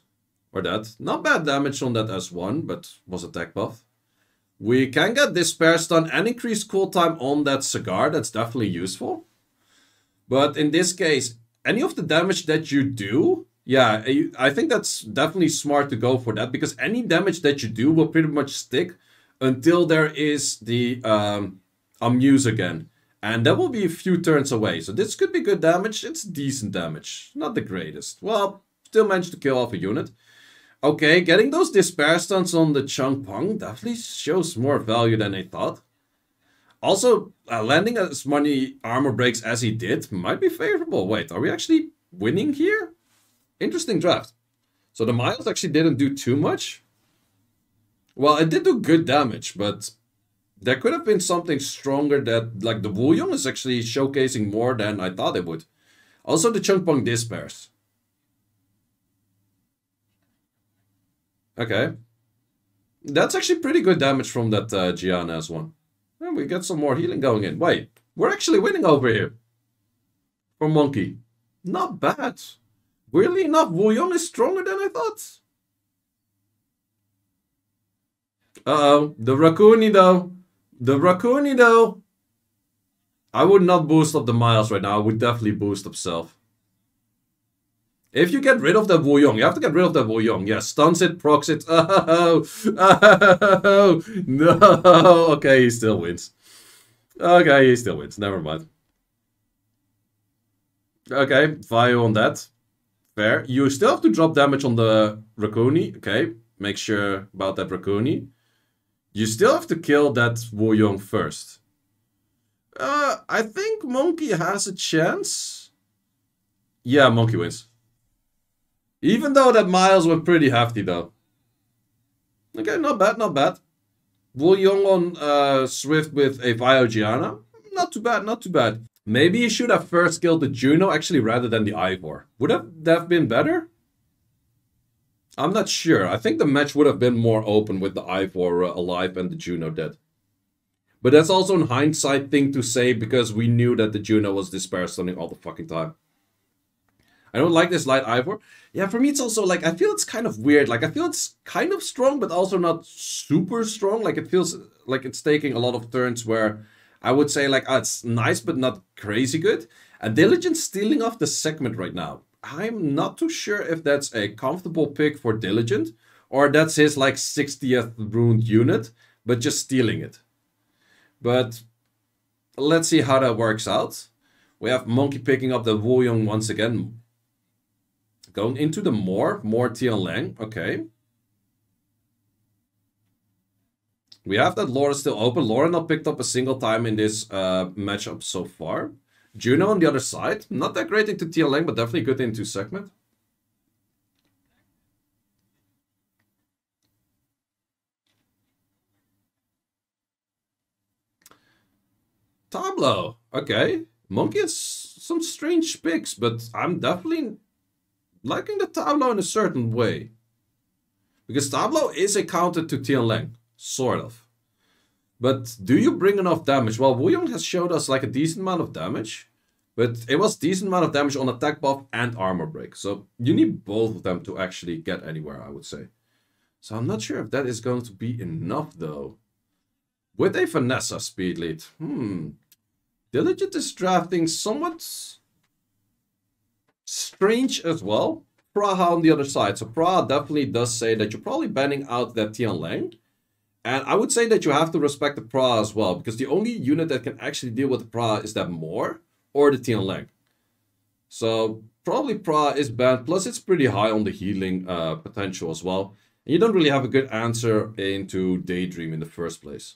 Or that. Not bad damage on that S1, but was attack buff. We can get Despair Stun and increase cool time on that Cigar. That's definitely useful. But in this case, any of the damage that you do, yeah, I think that's definitely smart to go for that. Because any damage that you do will pretty much stick until there is the um, Amuse again. And that will be a few turns away. So this could be good damage. It's decent damage. Not the greatest. Well, still managed to kill off a unit. Okay, getting those despair stuns on the Chunk Pong definitely shows more value than I thought. Also, uh, landing as many armor breaks as he did might be favorable. Wait, are we actually winning here? Interesting draft. So the Miles actually didn't do too much. Well, it did do good damage, but There could have been something stronger that, like, the Wu Yong is actually showcasing more than I thought it would. Also, the Chun Pong Despairs. Okay. That's actually pretty good damage from that uh, Giana's one. And we get some more healing going in. Wait, we're actually winning over here. For Monkey. Not bad. Weirdly enough, Wu Yong is stronger than I thought. Uh-oh. The Raccoony, though. The Raccoony, though. I would not boost up the miles right now. I would definitely boost up self. If you get rid of that Wu Yong, you have to get rid of that Wu Yong. Yeah, stuns it, procs it. Oh, oh, no. Okay, he still wins. Okay, he still wins. Never mind. Okay, fire on that. Fair. You still have to drop damage on the Raccoony. Okay, make sure about that Raccoony. You still have to kill that Wu Yong first. Uh, I think Monkey has a chance. Yeah, Monkey wins. Even though that Miles were pretty hefty though. Okay, not bad, not bad. Wu Yong on uh, Swift with a Vio Giana. Not too bad, not too bad. Maybe you should have first killed the Juno actually rather than the Ivor. Would have that have been better? I'm not sure. I think the match would have been more open with the Ivor uh, alive and the Juno dead. But that's also a hindsight thing to say because we knew that the Juno was stunning all the fucking time. I don't like this light Ivor. Yeah, for me it's also like, I feel it's kind of weird. Like, I feel it's kind of strong, but also not super strong. Like, it feels like it's taking a lot of turns where I would say like, oh, it's nice, but not crazy good. And Diligent stealing off the Sekhmet right now. I'm not too sure if that's a comfortable pick for Diligent or that's his like 60th ruined unit, but just stealing it. But let's see how that works out. We have Monkey picking up the Wu Yong once again. Going into the more, more Tian Lang. Okay. We have that Laura still open. Laura not picked up a single time in this uh, matchup so far. Juno on the other side. Not that great into Tian Lang, but definitely good into Sekhmet. Tableau. Okay. Monkey has some strange picks, but I'm definitely liking the Tableau in a certain way. Because Tableau is a counter to Tian Lang. Sort of. But do you bring enough damage? Well, Wu Yong has showed us like a decent amount of damage. But it was decent amount of damage on attack buff and armor break. So you need both of them to actually get anywhere, I would say. So I'm not sure if that is going to be enough though. With a Vanessa speed lead. Hmm. Diligent is drafting somewhat strange as well. Praha on the other side. So Praha definitely does say that you're probably banning out that Tian Lang. And I would say that you have to respect the Pra as well, because the only unit that can actually deal with the Pra is that Moor or the Tian Lang. So probably Pra is banned, plus it's pretty high on the healing uh, potential as well. And you don't really have a good answer into Daydream in the first place.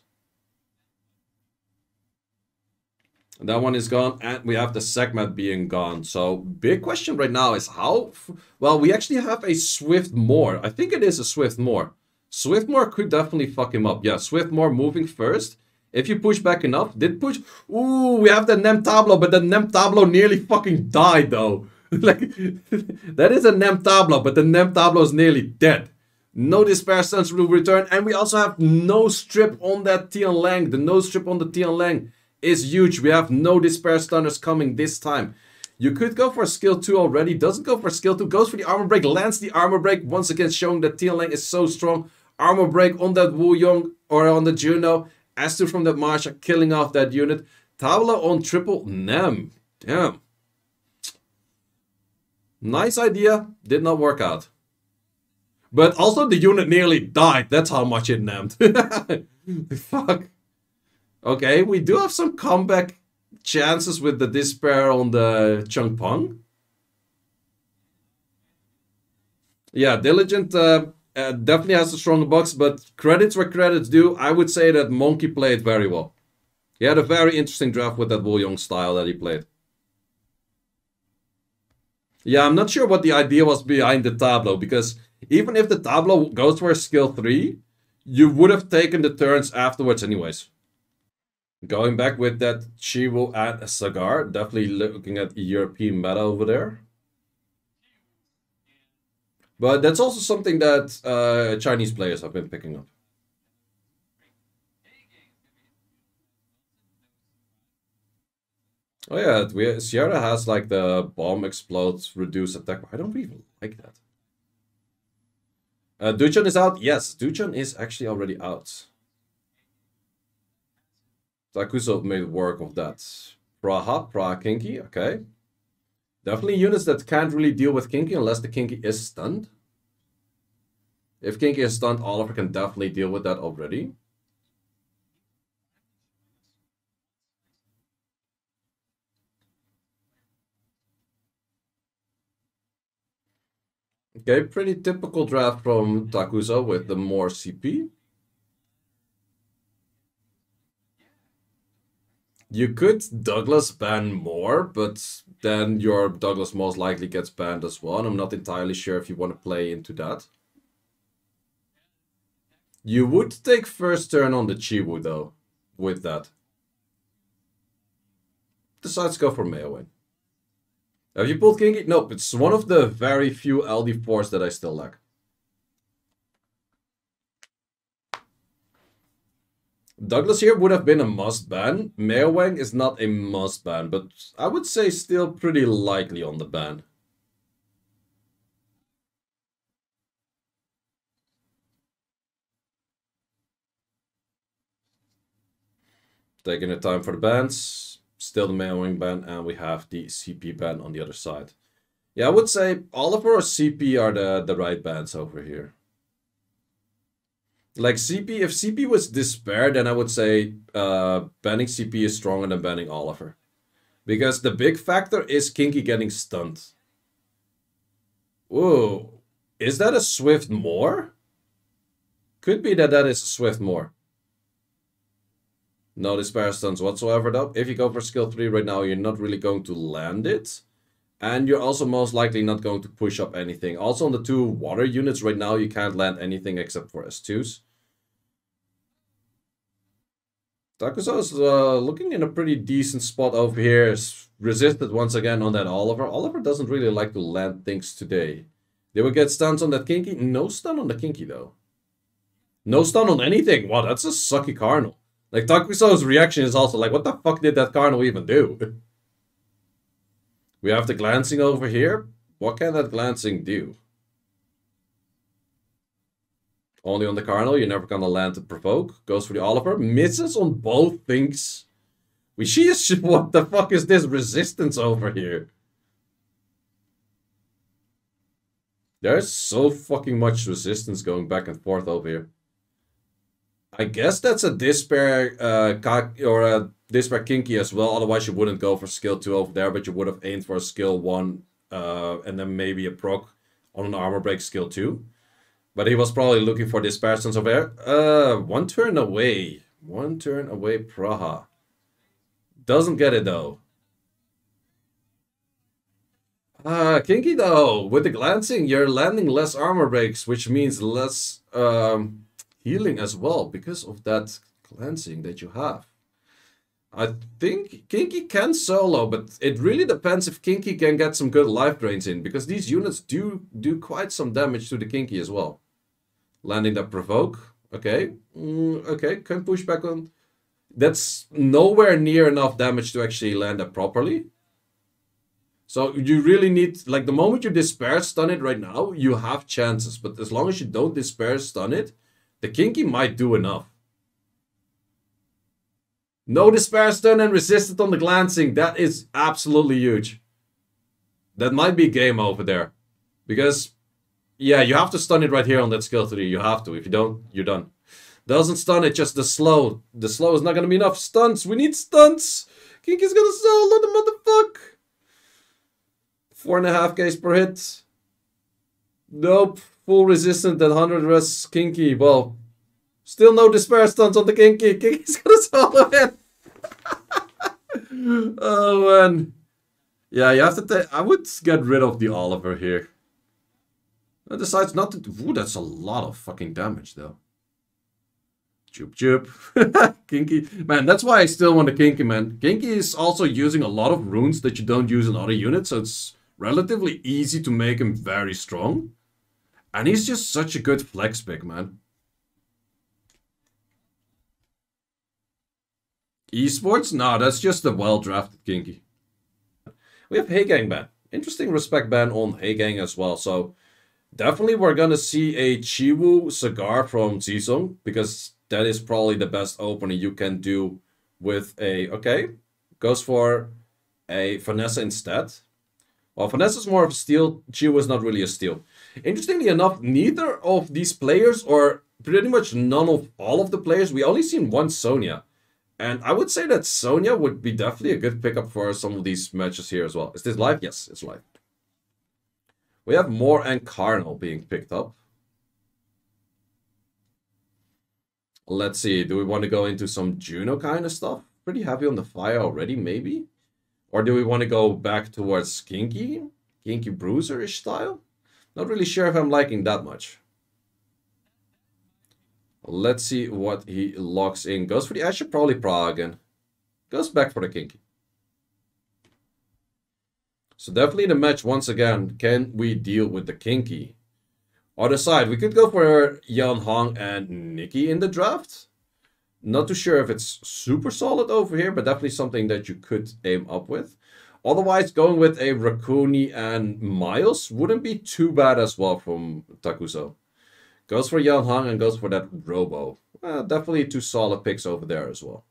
That one is gone, and we have the Sekhmet being gone. So, big question right now is how... Well, we actually have a Swift Moor. I think it is a Swift Moor. Swiftmore could definitely fuck him up. Yeah, Swiftmore moving first. If you push back enough, did push. Ooh, we have the Nem Tableau, but the Nem Tableau nearly fucking died though. like, that is a Nem Tableau, but the Nem Tableau is nearly dead. No Despair Stance will return, and we also have no strip on that Tian Lang. The no strip on the Tian Lang is huge. We have no Despair Stunners coming this time. You could go for skill 2 already, doesn't go for skill 2, goes for the armor break, lands the armor break, once again showing that Tian Lang is so strong armor break on that Wu Yong or on the Juno. Aster from that Masha killing off that unit. Tableau on triple Nem. Damn. Nice idea. Did not work out. But also the unit nearly died. That's how much it nemmed. Fuck. Okay, we do have some comeback chances with the Despair on the Chung Pong. Yeah, Diligent uh, uh, definitely has a stronger box, but credits where credits due. I would say that Monkey played very well. He had a very interesting draft with that Wu Yong style that he played. Yeah, I'm not sure what the idea was behind the tableau, because even if the tableau goes for a skill 3, you would have taken the turns afterwards anyways. Going back with that and a Cigar, definitely looking at European meta over there. But that's also something that uh, Chinese players have been picking up. Oh yeah, we, Sierra has like the bomb explodes, reduce attack. I don't even like that. Uh, is out. Yes, Duchan is actually already out. Takuzo made work of that. Praha, Praha Kinky, okay. Definitely units that can't really deal with Kinky unless the Kinky is stunned. If Kinky is stunned, Oliver can definitely deal with that already. Okay, pretty typical draft from Takuzo with the more CP. You could Douglas ban more, but then your Douglas most likely gets banned as well. And I'm not entirely sure if you want to play into that. You would take first turn on the Chiwu though, with that. Decides to go for Mayowen. Have you pulled Kinky? Nope, it's one of the very few LD4s that I still lack. Douglas here would have been a must ban. Wang is not a must ban, but I would say still pretty likely on the ban. Taking the time for the bans. Still the Wing ban, and we have the CP ban on the other side. Yeah, I would say Oliver or CP are the, the right bans over here. Like CP, if CP was Despair, then I would say uh, banning CP is stronger than banning Oliver. Because the big factor is Kinky getting stunned. Whoa, is that a Swift more? Could be that that is a Swift more. No Despair stuns whatsoever though. If you go for skill 3 right now, you're not really going to land it. And you're also most likely not going to push up anything. Also on the two water units right now, you can't land anything except for S2s. Takuzo is uh, looking in a pretty decent spot over here. resisted once again on that Oliver. Oliver doesn't really like to land things today. They will get stuns on that Kinky. No stun on the Kinky though. No stun on anything. Wow, that's a sucky Cardinal. Like Takuzo's reaction is also like, what the fuck did that Cardinal even do? We have the glancing over here. What can that glancing do? Only on the Cardinal, you're never gonna land to provoke. Goes for the Oliver. Misses on both things. We see what the fuck is this resistance over here? There's so fucking much resistance going back and forth over here. I guess that's a Despair uh, or a Despair Kinky as well. Otherwise, you wouldn't go for skill 2 over there, but you would have aimed for a skill 1 uh, and then maybe a proc on an armor break skill 2. But he was probably looking for Despair Stuns over there. Uh, one turn away. One turn away, Praha. Doesn't get it though. Uh, Kinky though, with the glancing, you're landing less armor breaks, which means less um, healing as well because of that cleansing that you have. I think Kinky can solo, but it really depends if Kinky can get some good life drains in, because these units do do quite some damage to the Kinky as well. Landing that provoke, okay, mm, okay, can push back on. That's nowhere near enough damage to actually land that properly. So you really need, like the moment you despair stun it right now, you have chances. But as long as you don't despair stun it, the Kinky might do enough. No despair stun and resisted on the glancing. That is absolutely huge. That might be game over there. Because, yeah, you have to stun it right here on that skill 3. You have to. If you don't, you're done. Doesn't stun it, just the slow. The slow is not going to be enough stunts. We need stunts. Kinky's going to solo the motherfuck. Four and a half Ks per hit. Nope full resistant and 100 res Kinky. Well, still no despair stunts on the Kinky. Kinky's gonna solo it. oh man. Yeah, you have to take... I would get rid of the Oliver here. It decides not to... Ooh, that's a lot of fucking damage though. Joop joop. Kinky. Man, that's why I still want a Kinky, man. Kinky is also using a lot of runes that you don't use in other units, so it's relatively easy to make him very strong. And he's just such a good flex pick, man. Esports? No, that's just a well-drafted Kinky. We have Heygang ban. Interesting respect ban on Heygang as well. So definitely we're gonna see a Chiwu cigar from Zisong because that is probably the best opener you can do with a okay. Goes for a Vanessa instead. Well, Vanessa is more of a steal. Chiwu is not really a steal. Interestingly enough, neither of these players, or pretty much none of all of the players, we only seen one Sonya. And I would say that Sonya would be definitely a good pickup for some of these matches here as well. Is this live? Yes, it's live. We have Moore and Cardinal being picked up. Let's see, do we want to go into some Juno kind of stuff? Pretty heavy on the fire already, maybe? Or do we want to go back towards Kinky? Kinky Bruiser-ish style? Not really sure if I'm liking that much. Let's see what he locks in. Goes for the Asher, probably Prague again. Goes back for the Kinky. So definitely the match once again, can we deal with the Kinky? Other side, we could go for Yan Hong and Nikki in the draft. Not too sure if it's super solid over here, but definitely something that you could aim up with. Otherwise, going with a Rakuni and Miles wouldn't be too bad as well from Takuzo. Goes for Yan Hong and goes for that Robo. Uh, definitely two solid picks over there as well.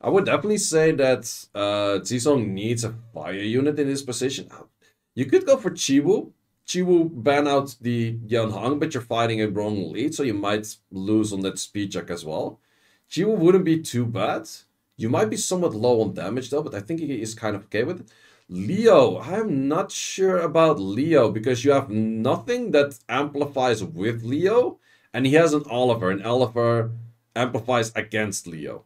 I would definitely say that uh, needs a fire unit in this position. You could go for Chiwu. Chiwu ban out the Yan Hong, but you're fighting a wrong lead, so you might lose on that speed check as well. Chiwu wouldn't be too bad. You might be somewhat low on damage though, but I think he is kind of okay with it. Leo, I'm not sure about Leo because you have nothing that amplifies with Leo, and he has an Oliver, and Oliver amplifies against Leo.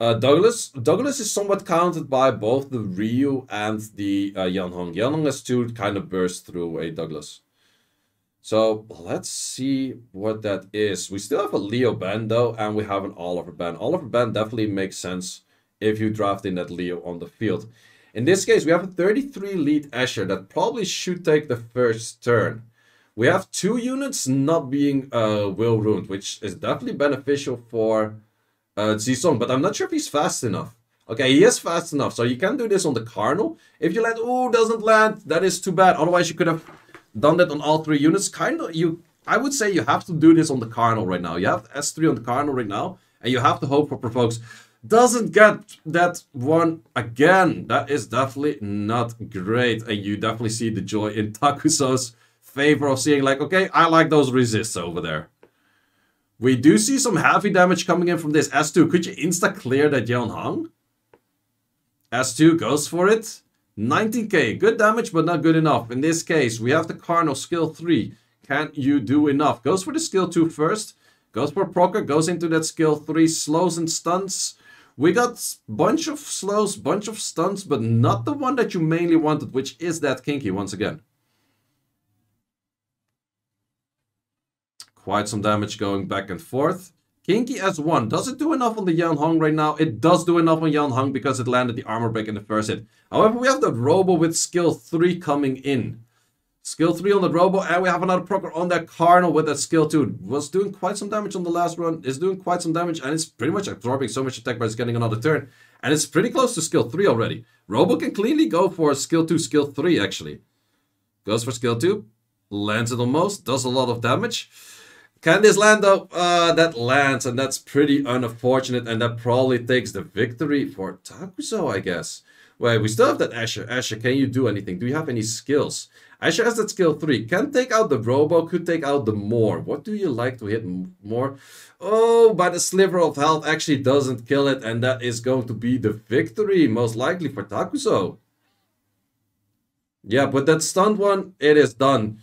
Uh, Douglas, Douglas is somewhat counted by both the Ryu and the uh, Yanhong. Yanhong has two kind of burst through a Douglas. So let's see what that is. We still have a Leo band though, and we have an Oliver band. Oliver band definitely makes sense if you draft in that Leo on the field. In this case, we have a 33 lead Asher that probably should take the first turn. We have two units not being uh, will ruined, which is definitely beneficial for uh, Zisong, but I'm not sure if he's fast enough. Okay, he is fast enough, so you can do this on the Cardinal. If you land, oh, doesn't land, that is too bad. Otherwise, you could have done that on all three units. Kind of, you, I would say you have to do this on the Cardinal right now. You have S3 on the Cardinal right now, and you have to hope for provokes doesn't get that one again. That is definitely not great. And you definitely see the joy in Takuzo's favor of seeing like, okay, I like those resists over there. We do see some heavy damage coming in from this. S2, could you insta-clear that Yan Hong? S2 goes for it. 19k, good damage, but not good enough. In this case, we have the Cardinal skill 3. Can you do enough? Goes for the skill 2 first. Goes for Procker, goes into that skill 3, slows and stunts. We got bunch of slows, bunch of stunts, but not the one that you mainly wanted, which is that Kinky once again. Quite some damage going back and forth. Kinky as one. Does it do enough on the Yan Hong right now? It does do enough on Yan Hong because it landed the armor break in the first hit. However, we have the Robo with skill 3 coming in. Skill 3 on the Robo, and we have another procker on that Carnal with that skill 2. Was doing quite some damage on the last run, is doing quite some damage, and it's pretty much absorbing so much attack, but it's getting another turn. And it's pretty close to skill 3 already. Robo can cleanly go for skill 2, skill 3 actually. Goes for skill 2, lands it almost, does a lot of damage. Can this land though? Uh, that lands, and that's pretty unfortunate, and that probably takes the victory for Takuzo, I guess. Wait, we still have that Asher. Asher, can you do anything? Do you have any skills? Asher has that skill 3. Can take out the Robo, could take out the More. What do you like to hit more? Oh, but the sliver of health actually doesn't kill it. And that is going to be the victory, most likely for Takuzo. Yeah, but that stunned one, it is done.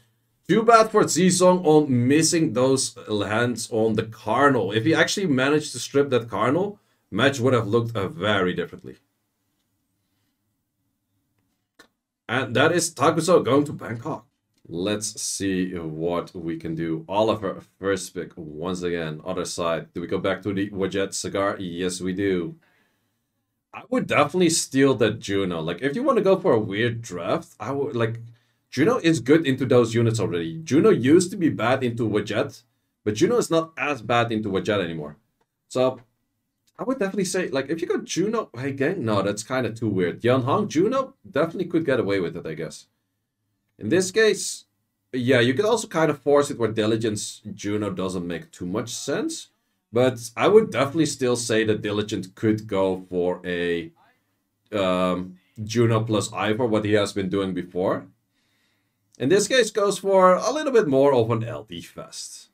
Too bad for Zisong on missing those hands on the Cardinal. If he actually managed to strip that Cardinal, match would have looked uh, very differently. And that is Takuzo going to Bangkok. Let's see what we can do. Oliver, first pick once again. Other side. Do we go back to the Wadjet cigar? Yes, we do. I would definitely steal that Juno. Like, if you want to go for a weird draft, I would like. Juno is good into those units already. Juno used to be bad into Wadjet, but Juno is not as bad into Wadjet anymore. So, I would definitely say, like, if you go Juno, hey gang, no, that's kind of too weird. Yan Hong, Juno definitely could get away with it, I guess. In this case, yeah, you could also kind of force it where Diligent's Juno doesn't make too much sense. But I would definitely still say that Diligent could go for a um, Juno plus Ivor, what he has been doing before. In this case, goes for a little bit more of an LD fest.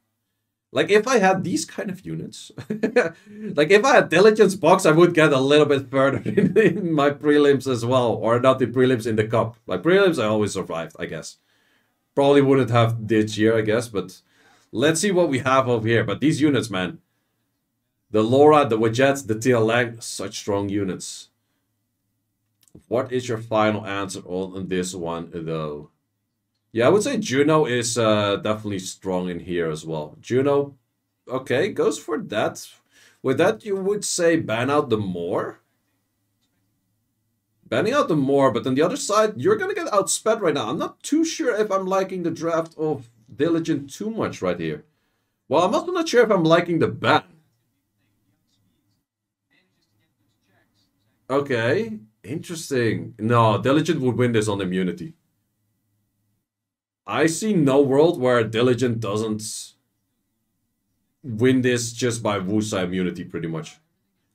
Like if I had these kind of units, like if I had Diligent's box, I would get a little bit further in, in, my prelims as well, or not the prelims in the cup. My prelims, I always survived, I guess. Probably wouldn't have this year, I guess, but let's see what we have over here. But these units, man, the Laura, the Wadjets, the TL Lang, such strong units. What is your final answer on this one, though? Yeah, I would say Juno is uh, definitely strong in here as well. Juno, okay, goes for that. With that, you would say ban out the more. Banning out the more, but on the other side, you're gonna get outsped right now. I'm not too sure if I'm liking the draft of Diligent too much right here. Well, I'm also not sure if I'm liking the ban. Okay, interesting. No, Diligent would win this on immunity. I see no world where Diligent doesn't win this just by Wusa immunity, pretty much.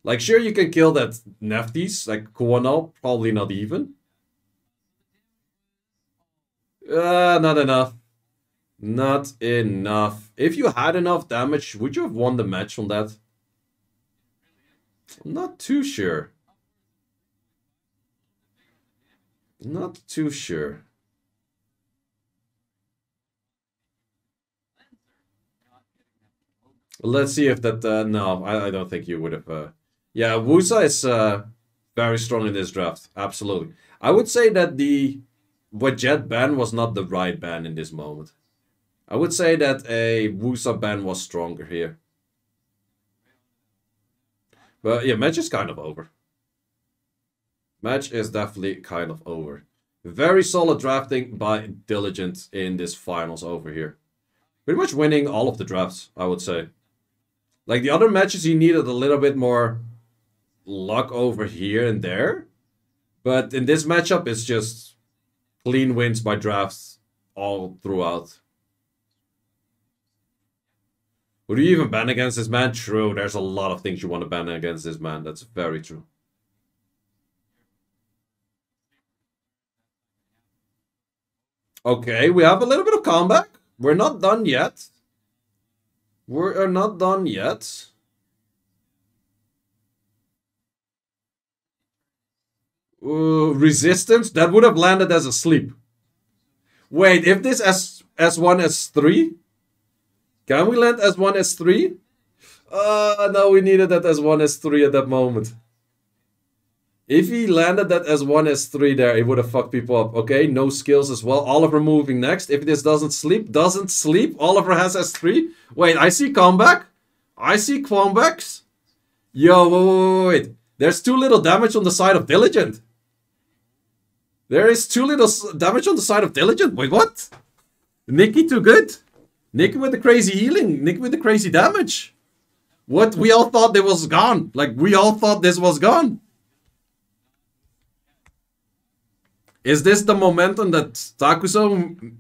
Like, sure, you can kill that Nephthys, like Kuano, probably not even. Uh, not enough. Not enough. If you had enough damage, would you have won the match from that? I'm not too sure. Not too sure. Let's see if that... Uh, no, I, I don't think you would have... Uh... Yeah, Wusa is uh, very strong in this draft. Absolutely. I would say that the Wadjet ban was not the right ban in this moment. I would say that a Wusa ban was stronger here. But yeah, match is kind of over. Match is definitely kind of over. Very solid drafting by Diligent in this finals over here. Pretty much winning all of the drafts, I would say. Like the other matches, he needed a little bit more luck over here and there. But in this matchup, it's just clean wins by drafts all throughout. Would you even ban against this man? True, there's a lot of things you want to ban against this man. That's very true. Okay, we have a little bit of comeback. We're not done yet. We're not done yet. Uh, resistance? That would have landed as a sleep. Wait, if this S S1, S3? Can we land S1, S3? Uh, no, we needed that S1, S3 at that moment. If he landed that as one as three there, he would have fucked people up. Okay, no skills as well. Oliver moving next. If this doesn't sleep, doesn't sleep. Oliver has S3. Wait, I see comeback. I see comebacks. Yo, wait, wait, wait. There's too little damage on the side of Diligent. There is too little damage on the side of Diligent. Wait, what? Nikki too good? Nikki with the crazy healing. Nikki with the crazy damage. What? We all thought it was gone. Like, we all thought this was gone. Is this the momentum that Takuzo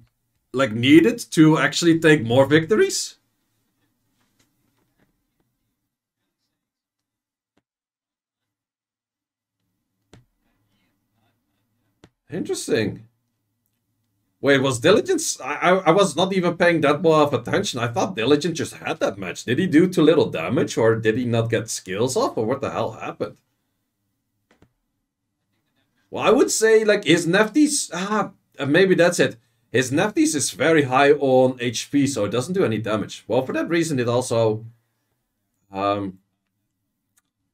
like needed to actually take more victories? Interesting. Wait, was Diligence? I, I, I was not even paying that much of attention. I thought Diligence just had that match. Did he do too little damage, or did he not get skills off, or what the hell happened? Well, I would say like his Nephthys, ah, maybe that's it. His Nephthys is very high on HP, so it doesn't do any damage. Well, for that reason, it also, um,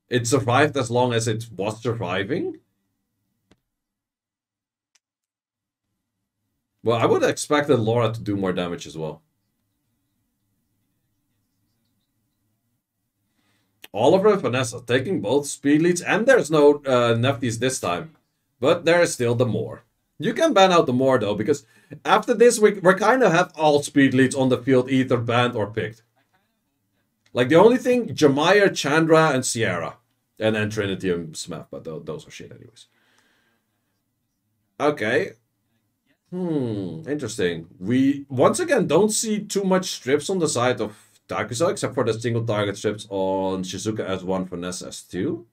it survived as long as it was surviving. Well, I would expect that Laura to do more damage as well. Oliver and Vanessa taking both speed leads, and there's no uh, Nephthys this time. But there is still the more. You can ban out the more though, because after this we, we kind of have all speed leads on the field either banned or picked. Like the only thing, Jamire, Chandra, and Sierra. And then Trinity and Smith, but those are shit anyways. Okay. Hmm, interesting. We, once again, don't see too much strips on the side of Takuzo, except for the single target strips on Shizuka S1 for Ness S2.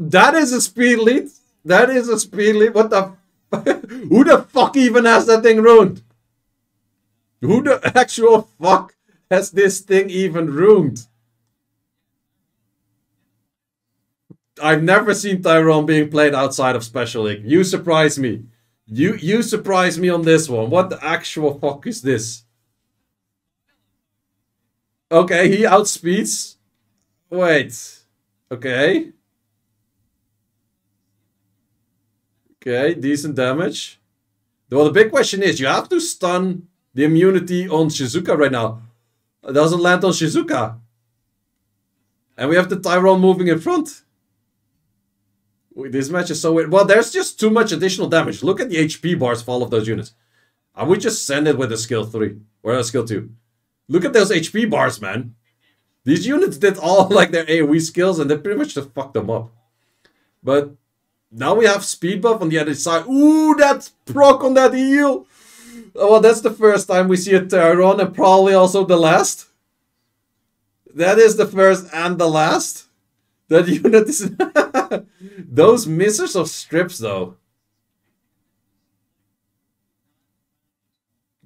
That is a speed lead. That is a speed lead. What the? Who the fuck even has that thing ruined? Who the actual fuck has this thing even ruined? I've never seen Tyron being played outside of Special League. You surprise me. You you surprise me on this one. What the actual fuck is this? Okay, he outspeeds. Wait. Okay. Okay, decent damage. Well, the big question is, you have to stun the immunity on Shizuka right now. It doesn't land on Shizuka. And we have the Tyron moving in front. This match is so weird. Well, there's just too much additional damage. Look at the HP bars for all of those units. I would just send it with a skill 3. Or a skill 2. Look at those HP bars, man. These units did all like their AoE skills and they pretty much just fucked them up. But now we have speed buff on the other side. Ooh, that's proc on that heal. Oh, well, that's the first time we see a Tyron and probably also the last. That is the first and the last. That unit is... Those missers of strips, though.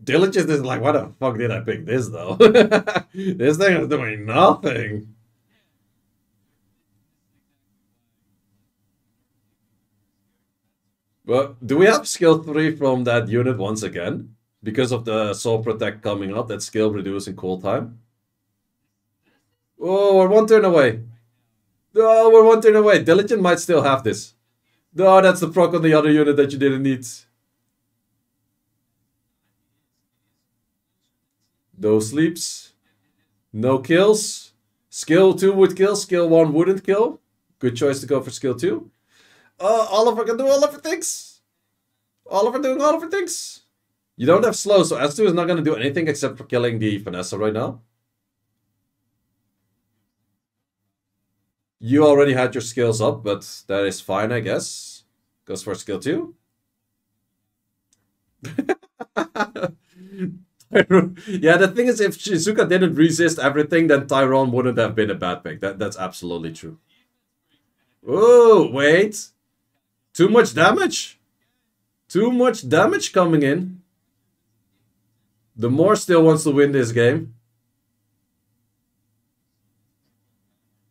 Diligent is like, what the fuck did I pick this, though? this thing is doing nothing. Well, do we have skill 3 from that unit once again? Because of the Soul Protect coming up, that skill reducing cool time? Oh, we're one turn away. Oh, we're one turn away. Diligent might still have this. No, that's the proc on the other unit that you didn't need. No sleeps. No kills. Skill 2 would kill, skill 1 wouldn't kill. Good choice to go for skill 2. Uh, Oliver can do Oliver things. Oliver doing Oliver things. You don't have slow, so S2 is not going to do anything except for killing the Vanessa right now. You already had your skills up, but that is fine, I guess. Goes for skill 2. yeah, the thing is, if Shizuka didn't resist everything, then Tyron wouldn't have been a bad pick. That, that's absolutely true. Oh, wait. Too much damage? Too much damage coming in. The more still wants to win this game.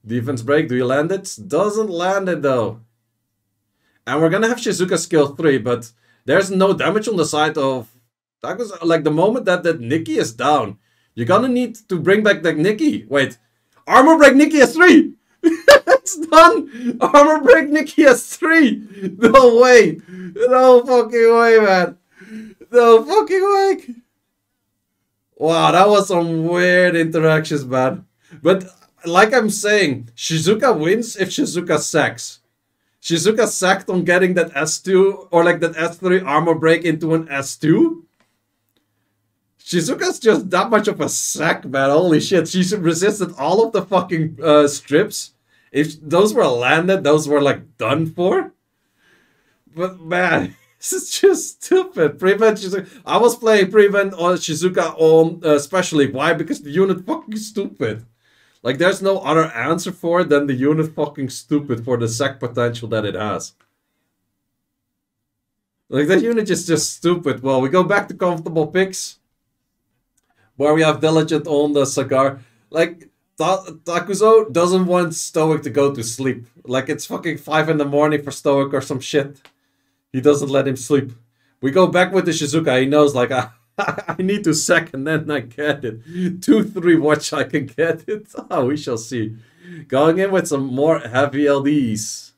Defense break, do you land it? Doesn't land it though. And we're gonna have Shizuka skill 3, but there's no damage on the side of... That was like the moment that that Nikki is down. You're gonna need to bring back that Nikki. Wait. Armor break Nikki is 3! It's done! Armor break Nikki has three! No way! No fucking way, man! No fucking way! Wow, that was some weird interactions, man. But like I'm saying, Shizuka wins if Shizuka sacks. Shizuka sacked on getting that S2 or like that S3 armor break into an S2. Shizuka's just that much of a sack, man. Holy shit. She resisted all of the fucking uh, strips. If those were landed, those were like done for. But man, this is just stupid. Prevent Shizuka. I was playing Prevent on Shizuka on uh, especially. Why? Because the unit fucking stupid. Like there's no other answer for it than the unit fucking stupid for the sack potential that it has. Like that unit is just stupid. Well, we go back to comfortable picks. Where we have Diligent on the cigar. Like Takuzo doesn't want Stoic to go to sleep. Like it's fucking 5 in the morning for Stoic or some shit. He doesn't let him sleep. We go back with the Shizuka. He knows, like, I, I need to sack and then I get it. 2 3 watch, I can get it. Oh, we shall see. Going in with some more heavy LDs.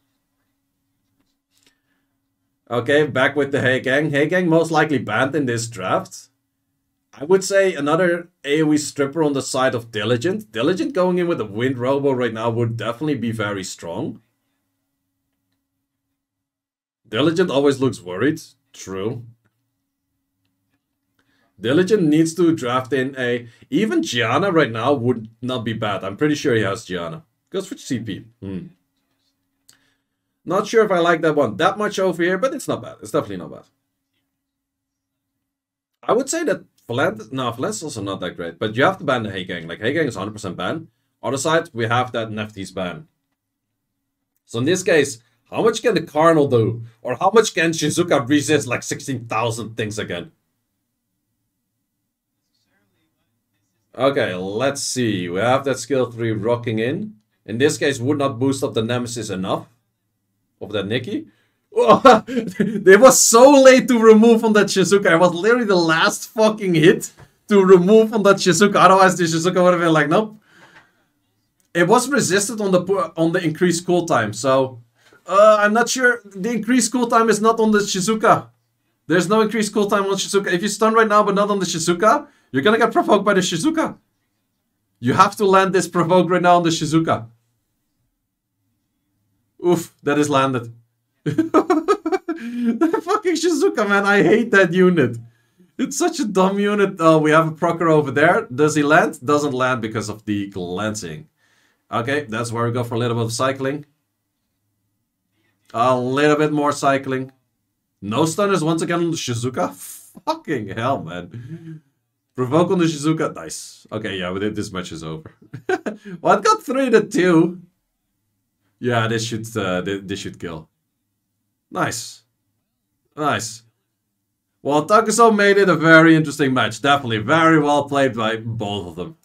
Okay, back with the Haegang. Hey Gang most likely banned in this draft. I would say another AoE stripper on the side of Diligent. Diligent going in with a Wind Robo right now would definitely be very strong. Diligent always looks worried. True. Diligent needs to draft in a... Even Gianna right now would not be bad. I'm pretty sure he has Gianna. Goes for CP. Hmm. Not sure if I like that one that much over here, but it's not bad. It's definitely not bad. I would say that Valent, no, Valent's also not that great, but you have to ban the Haegang. Like, Haegang is 100% ban. Other side, we have that Nephthys ban. So in this case, how much can the Cardinal do? Or how much can Shizuka resist like 16,000 things again? Okay, let's see. We have that skill 3 rocking in. In this case, would not boost up the Nemesis enough of that Nikki. they was so late to remove on that Shizuka. It was literally the last fucking hit to remove on that Shizuka. Otherwise, the Shizuka would have been like, nope. It was resisted on the on the increased cooltime, so uh, I'm not sure. The increased cool time is not on the Shizuka. There's no increased cool time on Shizuka. If you stun right now but not on the Shizuka, you're gonna get provoked by the Shizuka. You have to land this provoke right now on the Shizuka. Oof, that is landed. Fucking Shizuka, man. I hate that unit. It's such a dumb unit. Oh, we have a procer over there. Does he land? Doesn't land because of the glancing. Okay, that's where we go for a little bit of cycling. A little bit more cycling. No stunners once again on the Shizuka. Fucking hell, man. Provoke on the Shizuka. Nice. Okay, yeah, but this match is over. well, it got 3 to 2. Yeah, this should uh, this should kill. Nice. Nice. Well, Takuzo made it a very interesting match. Definitely very well played by both of them.